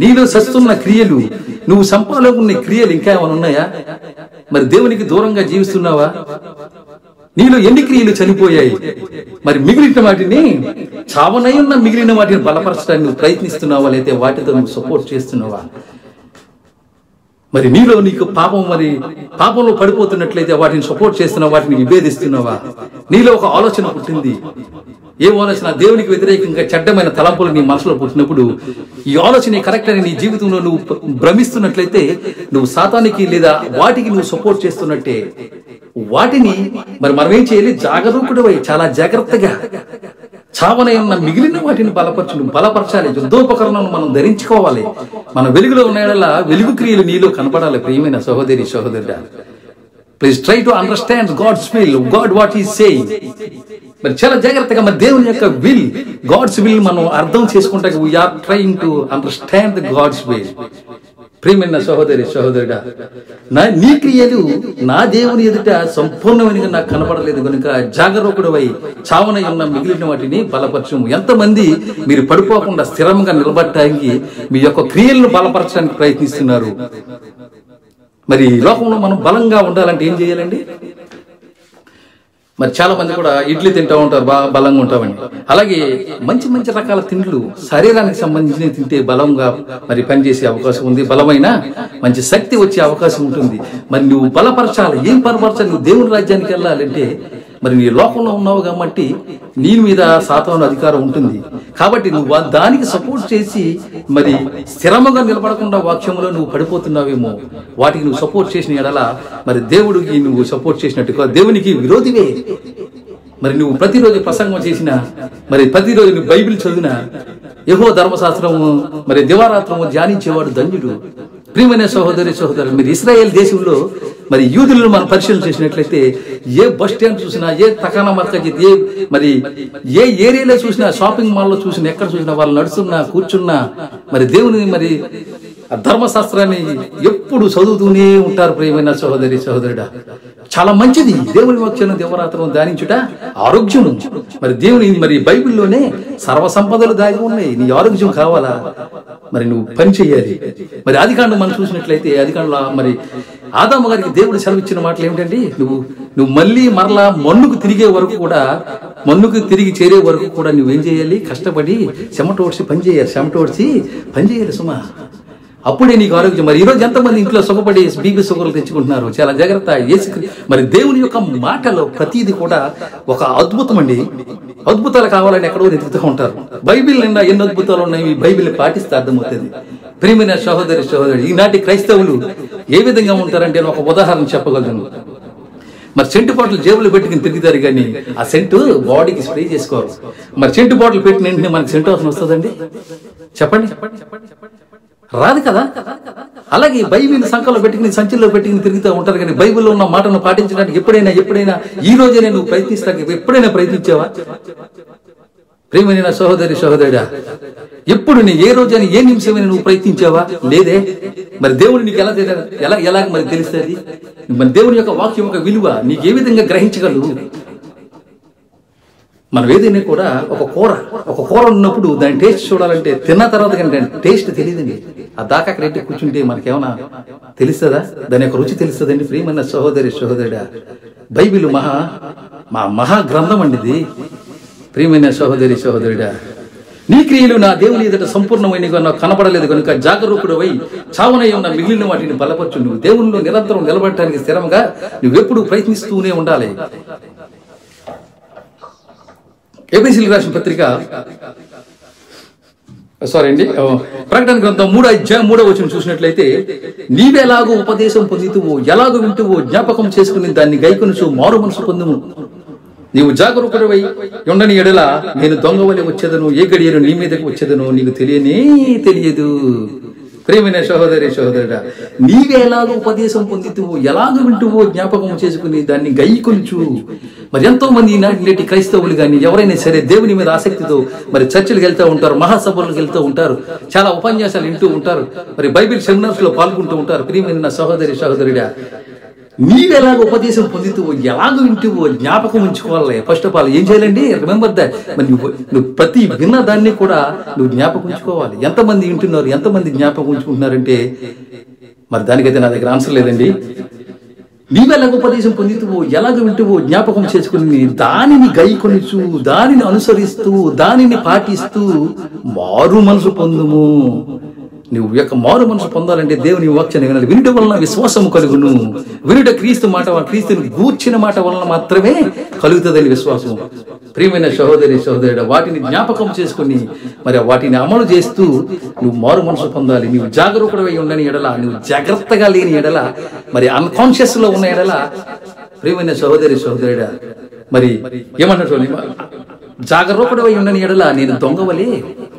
నీలో చస్తున్న క్రియలు నువ్వు సంపాదకున్న క్రియలు ఇంకా ఏమైనా ఉన్నాయా? మరి దేవునికి దూరంగా జీవిస్తున్నావా? నీలో ఎన్ని క్రియలు చనిపోయాయి? మరి మిగిలిన వాటిని చావనై ఉన్న మిగిలిన వాటిని బలపరచడానికి నువ్వు ప్రయత్నిస్తున్నావా? లేకపోతే వాటితో నువ్వు సపోర్ట్ చేస్తున్నావా? మరి నీలో నీకు పాపం మరి పాపంలో పడిపోతున్నట్లయితే వాటిని సపోర్ట్ చేస్తున్నా వాటిని విభేదిస్తున్నావా నీలో ఒక ఆలోచన పుట్టింది. ఏ ఆలోచన దేవునికి వ్యతిరేకంగా చెడ్డమైన తలంపులు నీ మనసులో పుట్టినప్పుడు ఈ ఆలోచన కరెక్ట్ అని నీ జీవితంలో నువ్వు భ్రమిస్తున్నట్లయితే నువ్వు సాతానికి లేదా వాటికి నువ్వు సపోర్ట్ చేస్తున్నట్టే. వాటిని మరి మనం ఏం చేయాలి? జాగరూకుడివై చాలా జాగ్రత్తగా చావనై ఉన్న మిగిలిన వాటిని బలపరచు బలపరచాలి. యుద్ధోపకరణను మనం ధరించుకోవాలి. మన వెలుగులో ఉన్న వెలుగు క్రియలు నీలో కనపడాలి. ప్రియమైన సహోదరి సహోదరుడా please try to understand God's will God what is saying మరి చాలా జాగ్రత్తగా మరి దేవుని యొక్క విల్ గాడ్స్ విల్ మనం అర్థం చేసుకుంటే we are trying to understand the God's will ప్రియమైన సహోదరి సహోదరుడా నా నీ క్రియలు నా దేవుని ఎదుట సంపూర్ణమైన నాకు కనపడలేదు కనుక జాగరూకుడవై చావనై ఉన్న మిగిలిన వాటిని బలపరచము. ఎంతమంది మీరు పడిపోకుండా స్థిరంగా నిలబడటానికి మీ యొక్క క్రియలను బలపరచడానికి ప్రయత్నిస్తున్నారు. మరి ఈ లోకంలో మనం బలంగా ఉండాలంటే ఏం చేయాలండి? మరి చాలా మంది కూడా ఇడ్లీ తింటూ ఉంటారు బాగా బలంగా ఉంటామని అలాగే మంచి మంచి రకాల తిండ్లు శరీరానికి సంబంధించిన తింటే బలంగా మరి పనిచేసే అవకాశం ఉంది. బలమైన మంచి శక్తి వచ్చే అవకాశం ఉంటుంది. మరి నువ్వు బలపరచాలి ఏం బలపరచాలి? నువ్వు దేవుని రాజ్యానికి వెళ్ళాలంటే మరి నీ లోకంలో ఉన్నావు కాబట్టి నీ మీద సాతాను అధికారం ఉంటుంది. కాబట్టి నువ్వు దానికి సపోర్ట్ చేసి మరి స్థిరముగా నిలబడకుండా వాక్యంలో నువ్వు పడిపోతున్నావేమో వాటికి నువ్వు సపోర్ట్ చేసిన ఎడల మరి దేవుడికి నువ్వు సపోర్ట్ చేసినట్టుగా దేవునికి విరోధివే. మరి నువ్వు ప్రతిరోజు ప్రసంగం చేసిన మరి ప్రతిరోజు నువ్వు బైబిల్ చదివిన యహో ధర్మశాస్త్రము మరి దివారాత్రము ధ్యానించేవాడు ధన్యుడు. ప్రియమైన సహోదరి సహోదరులు మీరు ఇస్రాయేల్ దేశంలో మరి యూదులను మనం పరిశీలన చేసినట్లయితే ఏ బస్ స్టాండ్ చూసినా ఏ తకానా మర్కజీ ఏ మరి ఏ ఏరియాలో చూసినా షాపింగ్ మాల్లో చూసినా ఎక్కడ చూసినా వాళ్ళు నడుస్తున్నా కూర్చున్నా మరి దేవుని మరి ఆ ధర్మశాస్త్రాన్ని ఎప్పుడు చదువుతూనే ఉంటారు ప్రియమైన సహోదరి సహోదరుడా. చాలా మంచిది. దేవుని వాక్యం దేవరాత్రం ధ్యానించుట ఆరోగ్యం మరి దేవుని మరి బైబిల్లోనే సర్వ సంపదలు దాగి ఉన్నాయి. నీ ఆరోగ్యం కావాలా? మరి నువ్వు పని చేయాలి. మరి ఆదికాండం మనం చూసినట్లయితే ఆదికాండంలో మరి ఆదాము గారికి దేవుడు సెలవిచ్చిన మాటలు ఏమిటండి? నువ్వు నువ్వు మళ్ళీ మరలా మన్నుకు తిరిగే వరకు కూడా మన్నుకు తిరిగి చేరే వరకు కూడా నువ్వేం చేయాలి? కష్టపడి చెమట పని చేయాలి. చెమటోడ్చి పని చేయాలి సుమా. అప్పుడే నీకు ఆరోగ్యం. మరి ఈరోజు ఎంతమంది ఇంట్లో సుఖపడి బీపీ షుగర్లు తెచ్చుకుంటున్నారు? చాలా జాగ్రత్త. ఏసు మరి దేవుని యొక్క మాటలో ప్రతిదీ కూడా ఒక అద్భుతం అండి. అద్భుతాలు కావాలని ఎక్కడో వెతుకుతూ ఉంటారు. బైబిల్ నిండా ఎన్ని అద్భుతాలు ఉన్నాయి? ఈ బైబిల్ పాటిస్తే అర్థమవుతుంది. ప్రేమైన సహోదరి సహోదరి ఈనాటి క్రైస్తవులు ఏ విధంగా ఉంటారంటే నేను ఒక ఉదాహరణ చెప్పగలను. మరి సెంటు బాటిల్ జేబులు పెట్టుకుని తిరుగుతారు కానీ ఆ సెంటు బాడీకి స్ప్రే చేసుకోవాలి మరి సెంటు బాటిల్ పెట్టిన వెంటనే మనకి సెంటు అవసరం వస్తుందండి? చెప్పండి. రాదు కదా? అలాగే బైబిల్ సంఖలో పెట్టుకుని సంచిలో పెట్టుకుని తిరుగుతూ ఉంటారు కానీ బైబిల్లో ఉన్న మాటను పాటించడానికి ఎప్పుడైనా ఎప్పుడైనా ఈ రోజే నువ్వు ప్రయత్నిస్తాను ఎప్పుడైనా ప్రయత్నించావా? ప్రేమైన సహోదరి సహోదరుడా ఎప్పుడు నీ ఏ రోజైనా ఏ నిమిషమైనా నువ్వు ప్రయత్నించావా? లేదే. మరి దేవుడు నీకు ఎలా ఎలా ఎలా ఎలాగ మరి తెలుస్తుంది? మరి దేవుని యొక్క వాక్యం యొక్క విలువ నీకు ఏ విధంగా గ్రహించగలవు మనం ఏదైనా కూడా ఒక కూర ఒక కూర ఉన్నప్పుడు దాని టేస్ట్ చూడాలంటే తిన్న తర్వాత కానీ దాని టేస్ట్ తెలియదండి. ఆ దాకా అక్కడ కూర్చుంటే మనకేమన్నా తెలుస్తుందా? దాని యొక్క రుచి తెలుస్తుందండి. ప్రియమైన సహోదరి సహోదరుడా బైబిల్ మహా మా మహా గ్రంథం అండి ఇది. ప్రియమైన సహోదరి సహోదరుడా నీ క్రియలు నా దేవుని ఎదుట సంపూర్ణమైన నాకు కనపడలేదు కనుక జాగరూకుడవై చావనై ఉన్న మిగిలిన వాటిని బలపరచు. నువ్వు దేవునిలో నిరంతరం నిలబడటానికి స్థిరంగా నువ్వెప్పుడు ప్రయత్నిస్తూనే ఉండాలి. ఏబిసిల్ రాసిన పత్రిక. Uh, సారీ అండి. Uh, ప్రకటన గ్రంథం మూడో అధ్యాయం మూడో వచ్చిన చూసినట్లయితే నీవెలాగో ఉపదేశం పొందుతువో ఎలాగో వింటువో జ్ఞాపకం చేసుకుని దాన్ని గైకొనుచు మారు మనసు పొందుము. నీవు జాగరూకుడవై ఉండని ఎడల నేను దొంగవలి వచ్చేదను ఏ గడియను నీ మీదకి వచ్చేదను నీకు తెలియనే తెలియదు. ప్రేమైన సహోదరి సహోదరుడా నీవే ఎలాగో ఉపదేశం పొందుతువో ఎలాగో వింటువో జ్ఞాపకం చేసుకుని దాన్ని గైకొనుచు. మరి ఎంతో మంది ఈనాటి నేటి క్రైస్తవులు కానీ ఎవరైనా సరే దేవుని మీద ఆసక్తితో మరి చర్చలకు వెళ్తూ ఉంటారు మహాసభలకు వెళ్తూ ఉంటారు చాలా ఉపన్యాసాలు వింటూ ఉంటారు మరి బైబిల్ సెమినార్స్లో పాల్గొంటూ ఉంటారు. ప్రియమైన సహోదరి సహోదరుడా నీవెలాగ ఉపదేశం పొందుతూ ఎలాగ వింటువో జ్ఞాపకం ఉంచుకోవాలి ఫస్ట్ ఆఫ్ ఆల్ ఏం చేయాలండి? రిమెంబర్ దట్ మరి నువ్వు నువ్వు ప్రతి విన్న దాన్ని కూడా నువ్వు జ్ఞాపకం ఉంచుకోవాలి. ఎంతమంది వింటున్నారు? ఎంతమంది జ్ఞాపకం ఉంచుకుంటున్నారంటే? మరి దానికైతే నా దగ్గర ఆన్సర్ లేదండి. నీవెలాగ ఉపదేశం పొందుతువో ఎలాగ వింటువో జ్ఞాపకం చేసుకుని దానిని గైకొనుచు దానిని అనుసరిస్తూ దానిని పాటిస్తూ మారు మనసు పొందుము. నువ్వు యొక్క మారు మనసు పొందాలంటే దేవుని వాక్యాన్ని వినాలి. వినుట వలన విశ్వాసము కలుగును. వినుట క్రీస్తు మాట క్రీస్తుని గూర్చిన మాట వలన మాత్రమే కలుగుతుందని విశ్వాసం ప్రియమైన సహోదరి సహోదరుడు వాటిని జ్ఞాపకం చేసుకుని మరి వాటిని అమలు చేస్తూ నువ్వు మారు మనసు పొందాలి. నువ్వు జాగరూకుడవై ఉండని ఎడల నువ్వు జాగ్రత్తగా లేని ఎడల మరి అన్కాన్షియస్లో ఉన్న ఎడల ప్రియమైన సహోదరి సహోదరుడా మరి ఏమన్నట్టు జాగరూకుడవై ఉండని ఎడల నేను దొంగవలే.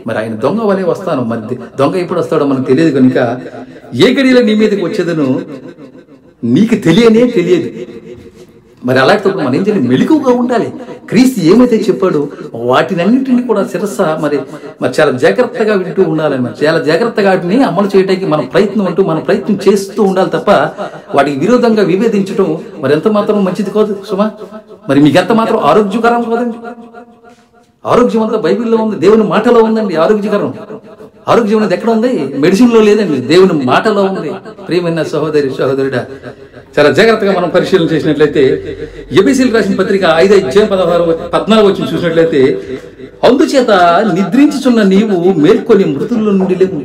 మరి ఆయన దొంగ వలే వస్తాను. మరి దొంగ ఎప్పుడు వస్తాడో మనకు తెలియదు కనుక ఏ గడిలో నీ మీదకి వచ్చేదను నీకు తెలియనే తెలియదు. మరి అలాంటప్పుడు మనం ఏం చేయాలి మెలకుగా ఉండాలి. క్రీస్తు ఏమైతే చెప్పాడో వాటినన్నింటినీ కూడా శిరస్స మరి మరి చాలా జాగ్రత్తగా వింటూ ఉండాలి. మరి చాలా జాగ్రత్తగా వాటిని అమలు చేయడానికి మన ప్రయత్నం అంటూ మన ప్రయత్నం చేస్తూ ఉండాలి తప్ప వాటికి విరోధంగా విభేదించడం మరి ఎంత మాత్రం మంచిది కాదు సుమా? మరి మీకు ఎంత మాత్రం ఆరోగ్యకరం కాదండి? ఆరోగ్యం అంతా బైబిల్లో ఉంది దేవుని మాటలో ఉందండి ఆరోగ్యకరం. ఆరోగ్యం అనేది ఎక్కడ ఉంది? మెడిసిన్లో లేదండి దేవుని మాటలో ఉంది. ప్రియమైన సహోదరి సహోదరుడా చాలా జాగ్రత్తగా మనం పరిశీలన చేసినట్లయితే ఎబిసిల్ రాసిన పత్రిక ఐదు అధ్యాయం పదహారు పద్నాలుగు వచ్చి చూసినట్లయితే అందుచేత నిద్రించుచున్న నీవు మేల్కొని మృతుల్లో నుండి లేవు.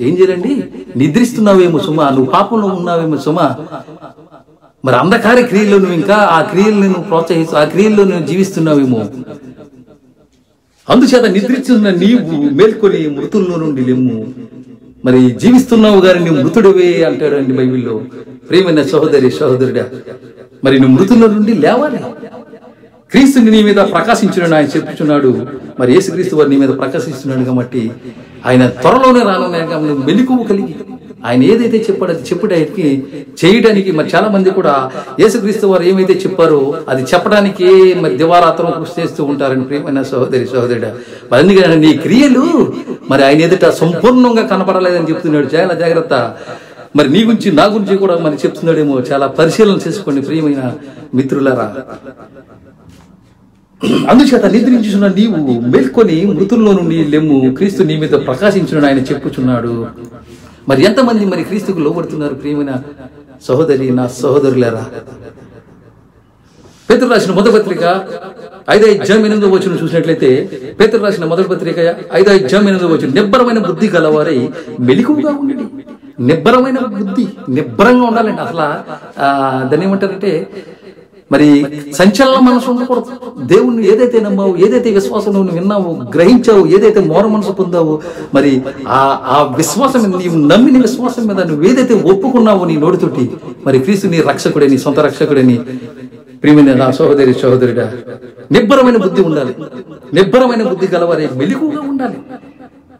ఏం చేయాలండి? నిద్రిస్తున్నావేమో సుమా నువ్వు పాపంలో ఉన్నావేమో సుమా. మరి అంధకార క్రియల్లో నువ్వు ఇంకా ఆ క్రియలను నువ్వు ప్రోత్సహిస్తూ ఆ క్రియల్లో నువ్వు జీవిస్తున్నావేమో. అందుచేత నిద్రించున్న నీవు మేల్కొని మృతుల్లో నుండి లెమ్ము. మరి జీవిస్తున్నావు గాని నువ్వు మృతుడివే అంటాడండి బైబిల్లో. ప్రేమైన సహోదరి సహోదరుడా మరి నువ్వు మృతుల నుండి లేవాలి. క్రీస్తుని నీ మీద ప్రకాశించునని ఆయన చెప్పుచున్నాడు. మరి యేసుక్రీస్తు వారి నీ మీద ప్రకాశిస్తున్నాడు కాబట్టి ఆయన త్వరలోనే రానున్నాయి నువ్వు మెలకువ కలిగి ఆయన ఏదైతే చెప్పాడో అది చెప్పడానికి చేయడానికి మరి చాలా మంది కూడా యేసుక్రీస్తు వారు ఏమైతే చెప్పారో అది చెప్పడానికి మరి దివారాత్రం కృషి చేస్తూ ఉంటారని ప్రియమైన సహోదరి సహోదరుడు. మరి అందుకని నీ క్రియలు మరి ఆయన ఎదుట సంపూర్ణంగా కనపడలేదని చెప్తున్నాడు. చాలా జాగ్రత్త. మరి నీ గురించి నా గురించి కూడా మరి చెప్తున్నాడేమో. చాలా పరిశీలన చేసుకోండి ప్రియమైన మిత్రులరా. అందుచేత నిద్రించున్న నీవు మేల్కొని మృతుల్లో నుండి లెమ్ము క్రీస్తు నీ మీద ప్రకాశించున్నాడు ఆయన చెప్పుచున్నాడు. మరి ఎంతమంది మరి క్రీస్తుకు లోబడుతున్నారు ప్రియమైన సహోదరి నా సహోదరులేరా? పేతురు రాసిన మొదటి పత్రిక ఐదో జమ్ ఎనిమిదో వచ్చిన చూసినట్లయితే పేతురు రాసిన మొదటి పత్రిక ఐదో జమ్ ఎనిమిదో వచ్చిన నిబ్బరమైన బుద్ధి గలవారై మెలికుగా ఉండండి. నిబ్బరమైన బుద్ధి నిబ్బరంగా ఉండాలండి. అసలు దాన్ని ఏమంటారంటే మరి సంచలన మనసు ఉండకూడదు. దేవుణ్ణి ఏదైతే నమ్మావు ఏదైతే విశ్వాసం నువ్వు విన్నావు గ్రహించావు ఏదైతే మోర మనసు పొందావు మరి ఆ ఆ విశ్వాసం మీద నీవు నమ్మిన విశ్వాసం మీద నువ్వు ఏదైతే ఒప్పుకున్నావో నీ నోటితోటి మరి క్రీస్తు నీ రక్షకుడే నీ సొంత రక్షకుడని ప్రియమైన నా సహోదరి సహోదరుడా నిబ్బరమైన బుద్ధి ఉండాలి. నిబ్బరమైన బుద్ధి గలవారే మెలుగుగా ఉండాలి.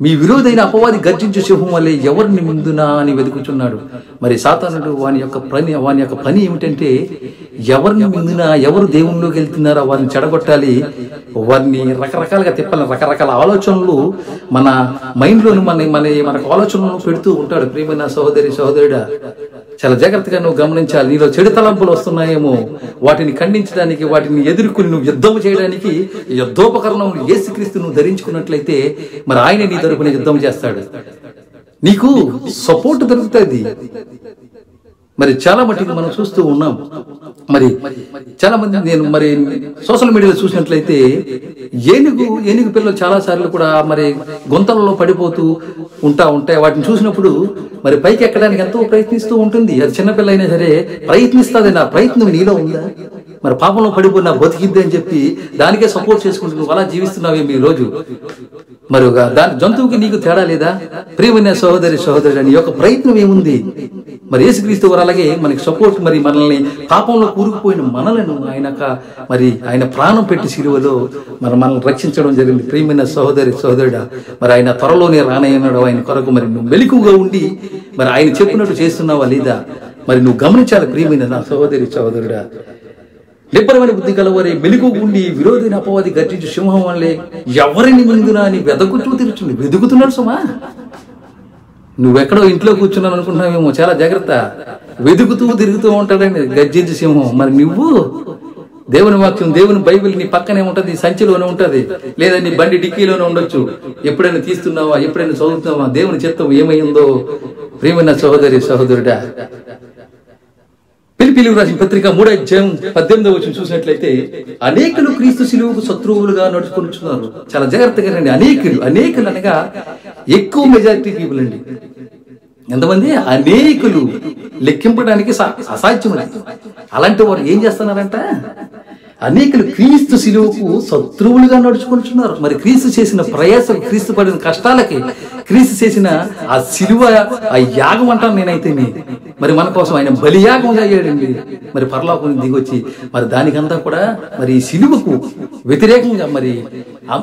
మీ విరోధైన అపవాది గర్జించు సింహం వల్లే ఎవరిని ముందునా అని వెతుకుచున్నాడు. మరి సాతానుడు వాని యొక్క పని వాని యొక్క పని ఏమిటంటే ఎవరిని ముందునా ఎవరు దేవునిలోకి వెళ్తున్నారో వారిని చెడగొట్టాలి. వారిని రకరకాలుగా తిప్పాలి. రకరకాల ఆలోచనలు మన మైండ్లోని మన మన మనకు ఆలోచనలు పెడుతూ ఉంటాడు. ప్రియమైన సహోదరి సహోదరుడా చాలా జాగ్రత్తగా నువ్వు గమనించాలి. నీలో చెడు తలంపులు వస్తున్నాయేమో. వాటిని ఖండించడానికి వాటిని ఎదుర్కొని నువ్వు యుద్ధం చేయడానికి యుద్ధోపకరణం ఏసుక్రీస్తు నువ్వు ధరించుకున్నట్లయితే మరి ఆయన నీ తరపున యుద్ధం చేస్తాడు. నీకు సపోర్ట్ దొరుకుతుంది. మరి చాలా మట్టుకు మనం చూస్తూ ఉన్నాం. మరి చాలా మంది నేను మరి సోషల్ మీడియాలో చూసినట్లయితే ఏనుగు ఏనుగు పిల్లలు చాలా సార్లు కూడా మరి గుంతలలో పడిపోతూ ఉంటా ఉంటాయి. వాటిని చూసినప్పుడు మరి పైకి ఎక్కడానికి ఎంతో ప్రయత్నిస్తూ ఉంటుంది. అది చిన్నపిల్ల అయినా సరే ప్రయత్నిస్తుంది నా ప్రయత్నం నీలో ఉందా? మరి పాపంలో పడిపోయి నా బతికిద్ది అని చెప్పి దానికే సపోర్ట్ చేసుకుంటూ నువ్వు అలా జీవిస్తున్నావే మీ రోజు? మరి ఒక దాని జంతువుకి నీకు తేడా లేదా? ప్రియమైన సహోదరి సహోదరుడు అని యొక్క ప్రయత్నం ఏముంది? మరి యేసుక్రీస్తు వారు అలాగే మనకి సపోర్ట్ మరి మనల్ని పాపంలో కూరుకుపోయిన మనలను ఆయన మరి ఆయన ప్రాణం పెట్టి సిలువలో మరి మనల్ని రక్షించడం జరిగింది. ప్రియమైన సహోదరి సహోదరుడా మరి ఆయన త్వరలోనే రానయ్యన్నాడు ఆయన కొరకు మరి నువ్వు మెలకుగా ఉండి మరి ఆయన చెప్పినట్టు చేస్తున్నావా లేదా? మరి నువ్వు గమనించాలి ప్రియమైన నా సహోదరి సహోదరుడా. నిబ్బరమైన బుద్ధి కలవరే మెలుగు ఉండి విరోధిని అపవాది గర్జించు సింహం వల్లే ఎవరిని ముందునా అని వెదకుతూ తిరుచుండి వెదుకుతున్నాడు సుమా? నువ్వెక్కడో ఇంట్లో కూర్చున్నాను అనుకుంటున్నావేమో చాలా జాగ్రత్త. వెతుకుతూ తిరుగుతూ ఉంటాడని గర్జించు సింహం. మరి నువ్వు? దేవుని వాక్యం దేవుని బైబిల్ నీ పక్కనే ఉంటుంది సంచిలోనే ఉంటుంది. లేదా నీ బండి డిక్కీలోనే ఉండొచ్చు. ఎప్పుడైనా తీస్తున్నావా ఎప్పుడైనా చదువుతున్నావా? దేవుని చిత్తం ఏమైందో? ప్రియమైన సహోదరి సహోదరుడా పిలిపిలి రాసిన పత్రిక మూడో అధ్యాయం పద్దెనిమిదో వచ్చిన చూసినట్లయితే అనేకులు క్రీస్తు శిలువకు శత్రువులుగా నడుచుకుంటున్నారు చాలా జాగ్రత్తగా రండి. అనేకులు అనేకులు అనగా ఎక్కువ మెజారిటీ పీపుల్ అండి. ఎంతమంది? అనేకులు. లెక్కింపడానికి అసాధ్యం అలాంటి వారు ఏం చేస్తున్నారంట? అనేకులు క్రీస్తు శిలువుకు శత్రువులుగా నడుచుకుంటున్నారు మరి క్రీస్తు చేసిన ప్రయాసం క్రీస్తు పడిన కష్టాలకి క్రీస్తు చేసిన ఆ శిలువ ఆ యాగం అంటాను నేనైతే మరి మన కోసం ఆయన బలియాగం అయ్యాడండి మరి పరలోకం దిగొచ్చి మరి దానికంతా కూడా మరి ఈ సిలువకు వ్యతిరేకంగా మరి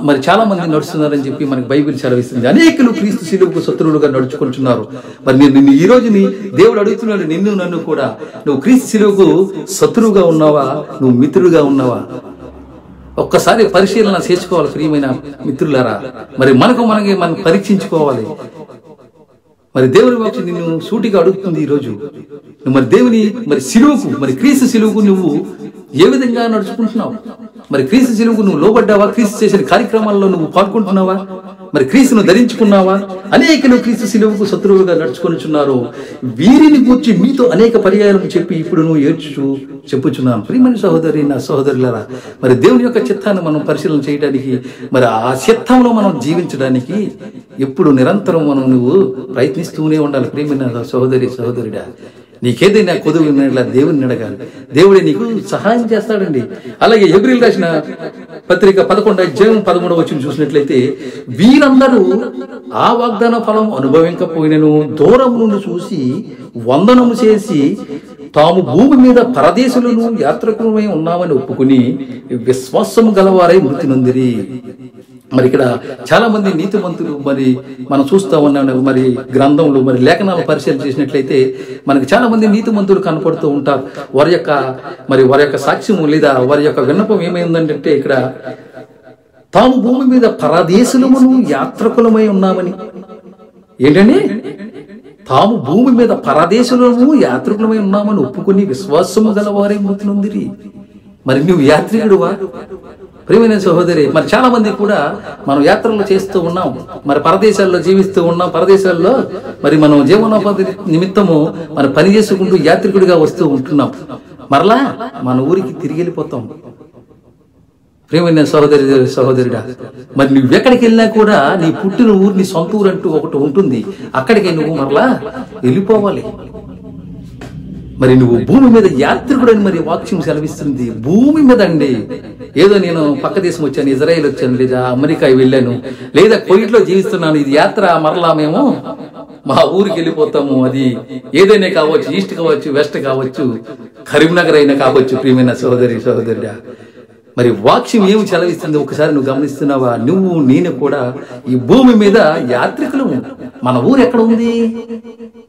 మరి చాలా మంది నడుస్తున్నారని చెప్పి మనకి బైబిల్ సెలవిస్తుంది. అనేకులు క్రీస్తు శిలువకు శత్రువులుగా నడుచుకుంటున్నారు. మరి నేను నిన్ను ఈ రోజు నీ దేవుడు అడుగుతున్నాడు నిన్ను నన్ను కూడా. నువ్వు క్రీస్తు సిలువుకు శత్రువుగా ఉన్నావా? నువ్వు మిత్రుడుగా ఉన్నావా? ఒక్కసారి పరిశీలన చేసుకోవాలి ప్రియమైన మిత్రులారా. మరి మనకు మనకి మనం పరీక్షించుకోవాలి. మరి దేవుని వాక్యం నిన్ను సూటిగా అడుగుతుంది ఈ రోజు నువ్వు మరి దేవుని మరి సిలువుకు మరి క్రీస్తు సిలువుకు నువ్వు ఏ విధంగా నడుచుకుంటున్నావు? మరి క్రీస్తు సిలువకు నువ్వు లోబడ్డావా? క్రీస్తు చేసిన కార్యక్రమాల్లో నువ్వు పాల్గొంటున్నావా? మరి క్రీస్తును ధరించుకున్నావా? అనేకలు క్రీస్తు శిలువకు శత్రువులుగా నడుచుకొనిచున్నారు. వీరిని గూర్చి మీతో అనేక పర్యాయాలను చెప్పి ఇప్పుడు నువ్వు ఏడ్చు చెప్పుచున్నాను. ప్రియమైన సహోదరి నా సహోదరులారా మరి దేవుని యొక్క చిత్తాన్ని మనం పరిశీలన చేయడానికి మరి ఆ చిత్తంలో మనం జీవించడానికి ఎప్పుడు నిరంతరం మనం నువ్వు ప్రయత్నిస్తూనే ఉండాలి. ప్రియమైన సహోదరి సహోదరుడా నీకేదైనా కొదువు ఉన్నట్లా దేవుని అడగాలి దేవుడే నీకు సహాయం చేస్తాడండి. అలాగే ఎబ్రిల్ రాసిన పత్రిక పదకొండు అధ్యాయం పదమూడవ వచ్చిన చూసినట్లయితే వీరందరూ ఆ వాగ్దాన ఫలం అనుభవింకపోయినను దూరం నుండి చూసి వందనము చేసి తాము భూమి మీద పరదేశులను యాత్రకులమై ఉన్నామని ఒప్పుకుని విశ్వాసము గలవారై మృతి నొందిరి మరి ఇక్కడ చాలా మంది నీతిమంతులు మరి మనం చూస్తా ఉన్నాం మరి గ్రంథంలో మరి లేఖనాలు పరిశీలన చేసినట్లయితే మనకి చాలా మంది నీతిమంతులు కనపడుతూ ఉంటారు. వారి యొక్క మరి వారి యొక్క సాక్ష్యము లేదా వారి యొక్క విన్నపం ఏమైందంటే ఇక్కడ తాము భూమి మీద పరదేశులమును యాత్రకులమై ఉన్నామని. ఏంటండి? తాము భూమి మీద పరదేశులము యాత్రికులమై ఉన్నామని ఒప్పుకుని విశ్వాసము గలవారే మృతులుందిరి. మరి నువ్వు యాత్రికుడువా? ప్రియమైన సహోదరి మరి చాలా మంది కూడా మనం యాత్రలు చేస్తూ ఉన్నాం. మరి పరదేశాల్లో జీవిస్తూ ఉన్నాం. పరదేశాల్లో మరి మనం జీవనోపాధి నిమిత్తము మరి పని చేసుకుంటూ యాత్రికుడిగా వస్తూ ఉంటున్నాం. మరలా మన ఊరికి తిరిగి వెళ్ళిపోతాం. ప్రేమైన సహోదరి సహోదరుడా మరి నువ్వు ఎక్కడికి వెళ్ళినా కూడా నీ పుట్టిన ఊరిని సొంత ఊరు అంటూ ఒకటి ఉంటుంది. అక్కడికి నువ్వు మరలా వెళ్ళిపోవాలి. మరి నువ్వు భూమి మీద యాత్రికుడు అని మరి వాక్యం సెలవిస్తుంది. భూమి మీద అండి. ఏదో నేను పక్క దేశం వచ్చాను ఇజ్రాయెల్ వచ్చాను లేదా అమెరికా వెళ్ళాను లేదా కోయిట్లో జీవిస్తున్నాను ఇది యాత్ర మరలా మేము మా ఊరికి వెళ్ళిపోతాము. అది ఏదైనా కావచ్చు ఈస్ట్ కావచ్చు వెస్ట్ కావచ్చు కరీంనగర్ అయినా కావచ్చు ప్రియమైన సహోదరి సహోదరుడా. మరి వాక్యం ఏమి చలవిస్తుంది? ఒకసారి నువ్వు గమనిస్తున్నావా? నువ్వు నేను కూడా ఈ భూమి మీద యాత్రికులు మన ఊరు ఎక్కడ ఉంది?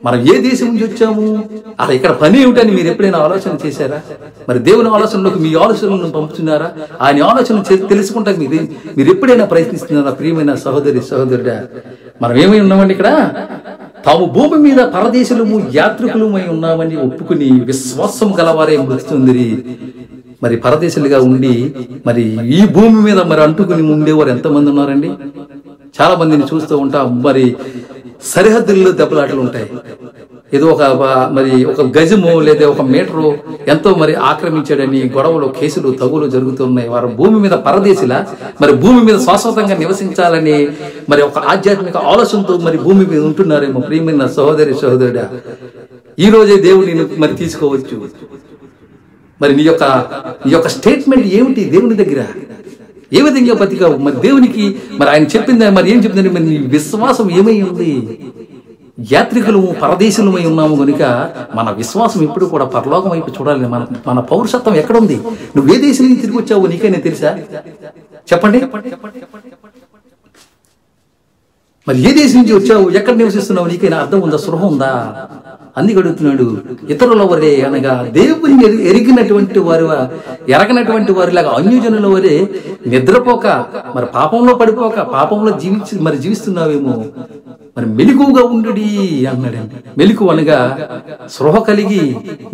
మనం ఏ దేశం నుంచి వచ్చాము? అలా ఇక్కడ పని ఏమిటని మీరు ఎప్పుడైనా ఆలోచన చేశారా? మరి దేవుని ఆలోచనలోకి మీ ఆలోచనలను పంపుతున్నారా? ఆయన ఆలోచన చే- తెలుసుకుంటా మీరు మీరు ఎప్పుడైనా ప్రయత్నిస్తున్నారా? ప్రియమైన సహోదరి సహోదరుడా మనం ఏమై ఉన్నామండి ఇక్కడ? తాము భూమి మీద పరదేశులము యాత్రికులమై ఉన్నామని ఒప్పుకుని విశ్వాసం గలవారే మృతుందిరి మరి పరదేశులుగా ఉండి మరి ఈ భూమి మీద మరి అంటుకుని ఉండేవారు ఎంతమంది ఉన్నారండి? చాలా మందిని చూస్తూ ఉంటాం. మరి సరిహద్దుల్లో దెబ్బలాటలు ఉంటాయి. ఏదో ఒక మరి ఒక గజము లేదా ఒక మీటరు ఎంతో మరి ఆక్రమించాడని గొడవలు కేసులు తగులు జరుగుతున్నాయి. వారు భూమి మీద పరదేశిలా? మరి భూమి మీద శాశ్వతంగా నివసించాలని మరి ఒక ఆధ్యాత్మిక ఆలోచనతో మరి భూమి మీద ఉంటున్నారేమో ప్రియమైన సహోదరి సహోదరుడా. ఈ రోజే దేవుడిని మరి తీసుకోవచ్చు. మరి నీ యొక్క నీ యొక్క స్టేట్మెంట్ ఏమిటి దేవుని దగ్గర? ఏ విధంగా బతికావు? మరి దేవునికి మరి ఆయన చెప్పింది మరి ఏం చెప్పిందని మరి నీ విశ్వాసం ఏమై ఉంది? యాత్రికులము పరదేశులమై ఉన్నాము కనుక మన విశ్వాసం ఎప్పుడు కూడా పరలోకం వైపు చూడాలి మన మన పౌరుషత్వం ఎక్కడుంది నువ్వు ఏ దేశం నుంచి తిరిగి వచ్చావు నీకైనా తెలుసా? చెప్పండి. మరి ఏ దేశం నుంచి వచ్చావు? ఎక్కడ నివసిస్తున్నావు? నీకైనా అర్థం ఉందా? స్పృహ ఉందా? అందిగడుగుతున్నాడు ఇతరుల వరే అనగా దేవుని ఎరిగినటువంటి వారు ఎరగనటువంటి వారిలాగా అన్యజనుల వరే నిద్రపోక మరి పాపంలో పడిపోక పాపంలో జీవించి మరి జీవిస్తున్నావేమో. మరి మెలుకువగా ఉండు అన్నాడు మెలుకు అనగా స్పృహ కలిగి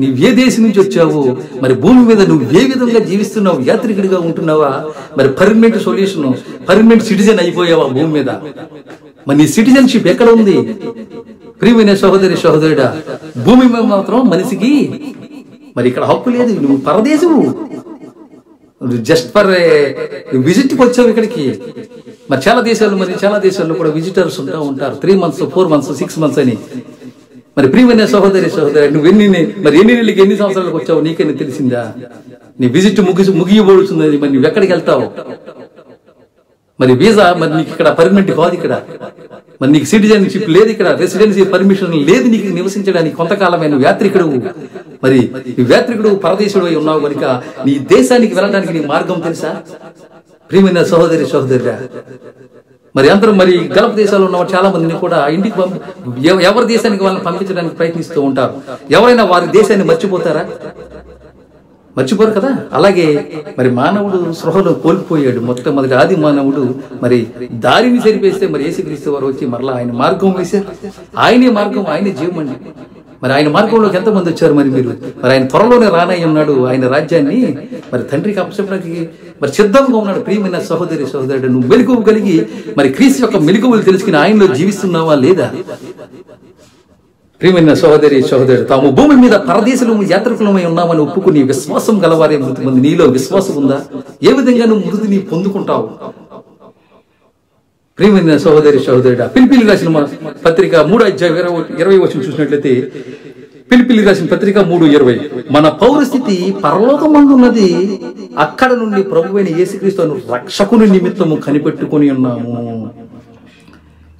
నువ్వే ఏ దేశం నుంచి వచ్చావు మరి భూమి మీద నువ్వు ఏ విధంగా జీవిస్తున్నావు యాత్రికుడిగా ఉంటున్నావా మరి పర్మనెంట్ సొల్యూషన్ పర్మనెంట్ సిటిజన్ అయిపోయావా భూమి మీద? మరి నీ సిటిజన్షిప్ ఎక్కడ ఉంది? ప్రియమైన సహోదరి సహోదరుడా భూమి మీద మాత్రం మనిషికి మరి ఇక్కడ హక్కు లేదు. నువ్వు పరదేశము జస్ట్ ఫర్ విజిట్కి వచ్చావు ఇక్కడికి. మరి చాలా దేశాలు మరి చాలా దేశాల్లో కూడా విజిటర్స్ ఉంటా ఉంటారు. Three months four months six months అని. మరి ప్రియమైన సహోదరి సహోదరి నువ్వు ఎన్ని మరి ఎన్ని నెలలకి ఎన్ని సంవత్సరాలకు వచ్చావు నీకైనా తెలిసిందా? నీ విజిట్ ముగిసి ముగియబడుతుంది మరి నువ్వు ఎక్కడికి వెళ్తావు? మరి వీసా మరి నీకు ఇక్కడ పర్మనెంట్ కాదు ఇక్కడ. మరి నీకు సిటిజన్షిప్ లేదు ఇక్కడ రెసిడెన్సీ పర్మిషన్ లేదు నీకు నివసించడానికి కొంతకాలమైన యాత్రికుడు. మరి ఈ యాత్రికుడు పరదేశుడు అయి ఉన్నావు కనుక నీ దేశానికి వెళ్ళడానికి నీ మార్గం తెలుసా? ప్రియమైన సహోదరి సహోదరి మరి అందరూ మరి గల్ఫ్ దేశాల్లో ఉన్న చాలా మందిని కూడా ఇంటికి ఎవరి దేశానికి వాళ్ళని పంపించడానికి ప్రయత్నిస్తూ ఉంటారు. ఎవరైనా వారి దేశాన్ని మర్చిపోతారా? మర్చిపోరు కదా? అలాగే మరి మానవుడు సృహలో కోల్పోయాడు. మొట్టమొదటి ఆది మానవుడు మరి దారిని సరిపేస్తే మరి ఏసుక్రీస్తు వారు వచ్చి మరలా ఆయన మార్గం వేశారు. ఆయనే మార్గం ఆయనే జీవం అండి. మరి ఆయన మార్గంలోకి ఎంతమంది వచ్చారు మరి మీరు? మరి ఆయన త్వరలోనే రానై ఉన్నాడు. ఆయన రాజ్యాన్ని మరి తండ్రికి అప్పచెప్పడానికి మరి సిద్ధంగా ఉన్నాడు. ప్రియమైన సహోదరి సహోదరుడు నువ్వు మెలకువ కలిగి మరి క్రీస్తు యొక్క మెలకువలు తెలుసుకుని ఆయనలో జీవిస్తున్నావా లేదా? ప్రియమైన సహోదరి సహోదరుడు తాము భూమి మీద పరదేశులము యాత్రికులమై ఉన్నామని ఒప్పుకుని విశ్వాసం గలవారే మృతి మంది నీలో విశ్వాసం ఉందా? ఏ విధంగా నువ్వు మృతిని పొందుకుంటావు? ప్రియమైన సహోదరి సహోదరుడా పిలిపిలి రాసిన పత్రిక మూడు అధ్యాయం ఇరవై ఇరవై వచ్చిన చూసినట్లయితే పిలిపిలి రాసిన పత్రిక మూడు ఇరవై మన పౌరస్థితి పరలోకమందున్నది అక్కడ నుండి ప్రభువైన యేసుక్రీస్తు రక్షకుని నిమిత్తము కనిపెట్టుకొని ఉన్నాము.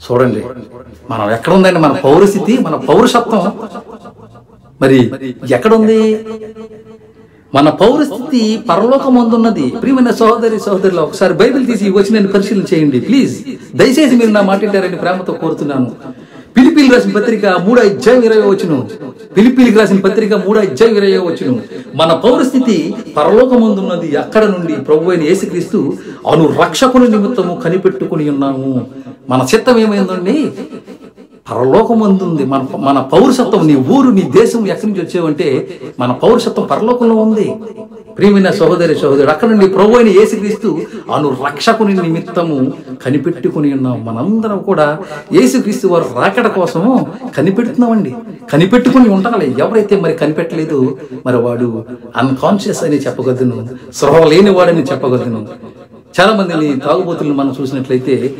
చూడండి. మనం ఎక్కడుందండి? మన పౌరస్థితి మన పౌరుషత్వం మరి ఎక్కడుంది? మన పౌరస్థితి పరలోకం పరలోకమందున్నది. ప్రియమైన సహోదరి సహోదరులు ఒకసారి బైబిల్ తీసి వచ్చి నేను పరిశీలన చేయండి ప్లీజ్. దయచేసి మీరు నా మాట ప్రేమతో కోరుతున్నాను. పిలిపిలి రాసిన పత్రిక మూడు అధ్యాయం ఇరవై వచ్చును పిలిపిలికి రాసిన పత్రిక మూడు అధ్యాయం ఇరవై వచ్చును మన పౌరస్థితి పరలోకముందున్నది. అక్కడ నుండి ప్రభు అయిన యేసుక్రీస్తు అను రక్షకుని నిమిత్తము కనిపెట్టుకుని ఉన్నాము. మన చిత్తం ఏమైందండి? పరలోకమందుంది. మన మన పౌరసత్వం నీ ఊరు నీ దేశం ఎక్కడి నుంచి వచ్చేవంటే మన పౌరుషత్వం పరలోకంలో ఉంది. ప్రియమైన సహోదరి సహోదరుడు అక్కడ నుండి ప్రభు అయిన యేసుక్రీస్తు అను రక్షకుని నిమిత్తము కనిపెట్టుకుని ఉన్నాం. మనందరం కూడా యేసుక్రీస్తు వారు రాకడ కోసము కనిపెడుతున్నామండి. కనిపెట్టుకుని ఉండాలి. ఎవరైతే మరి కనిపెట్టలేదు మరి వాడు అన్కాన్షియస్ అని చెప్పగలను స్పృహ లేని వాడని చెప్పగలను. చాలా మందిని తాగుబోతులను మనం చూసినట్లయితే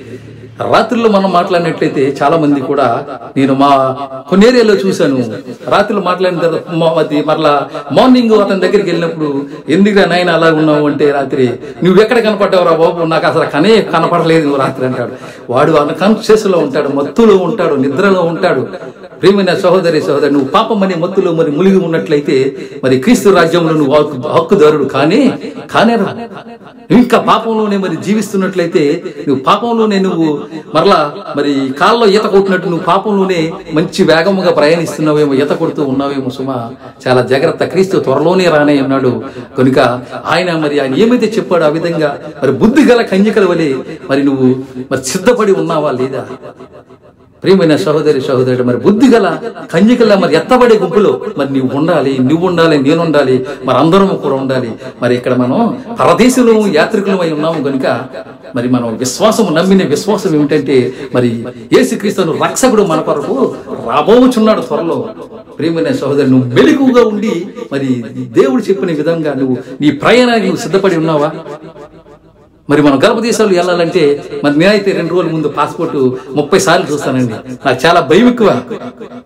రాత్రుల్లో మనం మాట్లాడినట్లయితే చాలా మంది కూడా నేను మా కొన్ని ఏరియాలో చూశాను. రాత్రులు మాట్లాడిన తర్వాత మా- అది మరలా మార్నింగ్ అతని దగ్గరికి వెళ్ళినప్పుడు ఎందుకురా నాయన అలా ఉన్నావు? అంటే రాత్రి నువ్వు ఎక్కడ కనపడ్డావురా బాబు? నాకు అసలు కనే కనపడలేదు రాత్రి అంటాడు. వాడు అన్కాన్షియస్లో ఉంటాడు మత్తులో ఉంటాడు నిద్రలో ఉంటాడు. ప్రేమైన సహోదరి సహోదరి నువ్వు పాపం అనే మత్తులో మరి మునిగి ఉన్నట్లయితే మరి క్రీస్తు రాజ్యంలో నువ్వు హక్కుదారుడు. కానీ కానేరా ఇంకా పాపంలోనే మరి జీవిస్తున్నట్లయితే నువ్వు పాపంలోనే నువ్వు మరలా మరి కాల్లో ఈత కొట్టినట్టు నువ్వు పాపంలోనే మంచి వేగముగా ప్రయాణిస్తున్నావేమో ఈత కొడుతూ ఉన్నావేమో సుమా. చాలా జాగ్రత్త. క్రీస్తు త్వరలోనే రానే అన్నాడు. కనుక ఆయన మరి ఆయన ఏమైతే చెప్పాడో ఆ విధంగా మరి బుద్ధి గల కన్యకల వలె మరి నువ్వు మరి సిద్ధపడి ఉన్నావా లేదా? ప్రియమైన సహోదరి సహోదరుడు మరి బుద్ధి గల కన్యకల మరి ఎత్తబడే గుంపులో మరి నువ్వు ఉండాలి నువ్వు ఉండాలి నేను ఉండాలి మరి అందరం కూడా ఉండాలి. మరి ఇక్కడ మనం పరదేశంలో యాత్రికులమై అయి ఉన్నాము కనుక మరి మనం విశ్వాసం నమ్మిన విశ్వాసం ఏమిటంటే మరి యేసుక్రీస్తును రక్షకుడు మన కొరకు రాబోచున్నాడు త్వరలో. ప్రియమైన సహోదరి నువ్వు మెలకుగా ఉండి మరి దేవుడు చెప్పిన విధంగా నువ్వు నీ ప్రయాణానికి నువ్వు సిద్ధపడి ఉన్నావా? మరి మనం గర్భ దేశాలు వెళ్ళాలంటే మరి నేనైతే రెండు రోజుల ముందు పాస్పోర్ట్ ముప్పై సార్లు చూస్తానండి. నాకు చాలా భయం ఎక్కువ.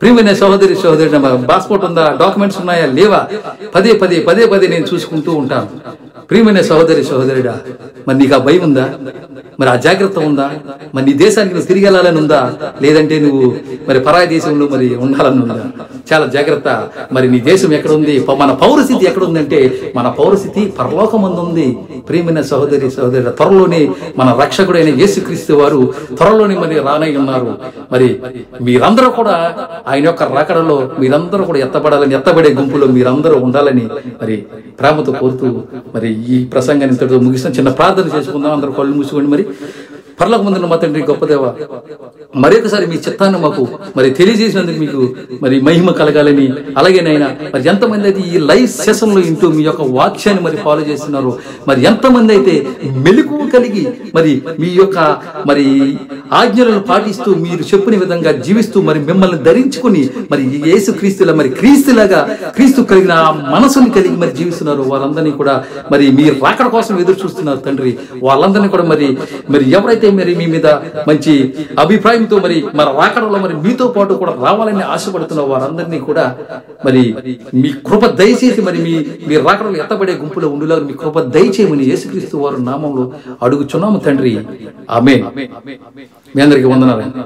ప్రియమైన సహోదరి సహోదరి పాస్పోర్ట్ ఉందా? డాక్యుమెంట్స్ ఉన్నాయా? లేవా? పదే పదే పదే పదే నేను చూసుకుంటూ ఉంటాను. ప్రియమైన సహోదరి సహోదరుడా మరి నీకు ఆ భయం ఉందా? మరి ఆ జాగ్రత్త ఉందా? మరి నీ దేశానికి నువ్వు తిరిగి వెళ్ళాలని ఉందా? లేదంటే నువ్వు మరి పరాయ దేశంలో మరి ఉండాలని ఉందా? చాలా జాగ్రత్త. మరి నీ దేశం ఎక్కడ ఉంది ప- మన పౌరస్థితి ఎక్కడ ఉందంటే మన పౌరస్థితి పరలోకమందు ఉంది ప్రియమైన సహోదరి సహోదరి త్వరలోనే మన రక్షకుడైన యేసుక్రీస్తు వారు త్వరలోనే మరి రానై ఉన్నారు. మరి మీరందరూ కూడా ఆయన యొక్క రాకడలో మీరందరూ కూడా ఎత్తబడాలని ఎత్తబడే గుంపులో మీరందరూ ఉండాలని మరి ప్రేమతో కోరుతూ మరి ఈ ప్రసంగాన్ని ఇంతటితో ముగిస్తాం చిన్న ప్రార్థన చేసుకుందాం. అందరూ కళ్ళు మూసుకోండి మరి పర్లకు ముందున్న మా తండ్రి గొప్ప దేవ. మరొకసారి మీ చిత్తాన్ని మాకు మరి తెలియజేసినందుకు మీకు మరి మహిమ కలగాలని. అలాగే నైనా మరి ఎంతమంది అయితే ఈ లైవ్ సెషన్లో ఇంటూ మీ యొక్క వాక్యాన్ని మరి ఫాలో చేస్తున్నారు మరి ఎంతమంది అయితే మెలకు కలిగి మరి మీ యొక్క మరి ఆజ్ఞలను పాటిస్తూ మీరు చెప్పిన విధంగా జీవిస్తూ మరి మిమ్మల్ని ధరించుకుని మరి యేసు క్రీస్తులా మరి క్రీస్తులాగా క్రీస్తు కలిగిన ఆ మనసుని కలిగి మరి జీవిస్తున్నారు వారందరినీ కూడా మరి మీరు రాకడ కోసం ఎదురు చూస్తున్నారు తండ్రి. వాళ్ళందరినీ కూడా మరి మరి ఎవరైతే మరి మీ మీద మంచి అభిప్రాయంతో మరి మన రాకడలో మరి మీతో పాటు కూడా రావాలని ఆశపడుతున్న వారందరినీ కూడా మరి మీ కృప దయచేసి మరి మీ మీ రాకడలు ఎత్తబడే గుంపులో ఉండులా మీ కృప దయచేయమని యేసుక్రీస్తు వారు నామంలో అడుగుచున్నాము తండ్రి. ఆమె మీ అందరికీ వందనాలండి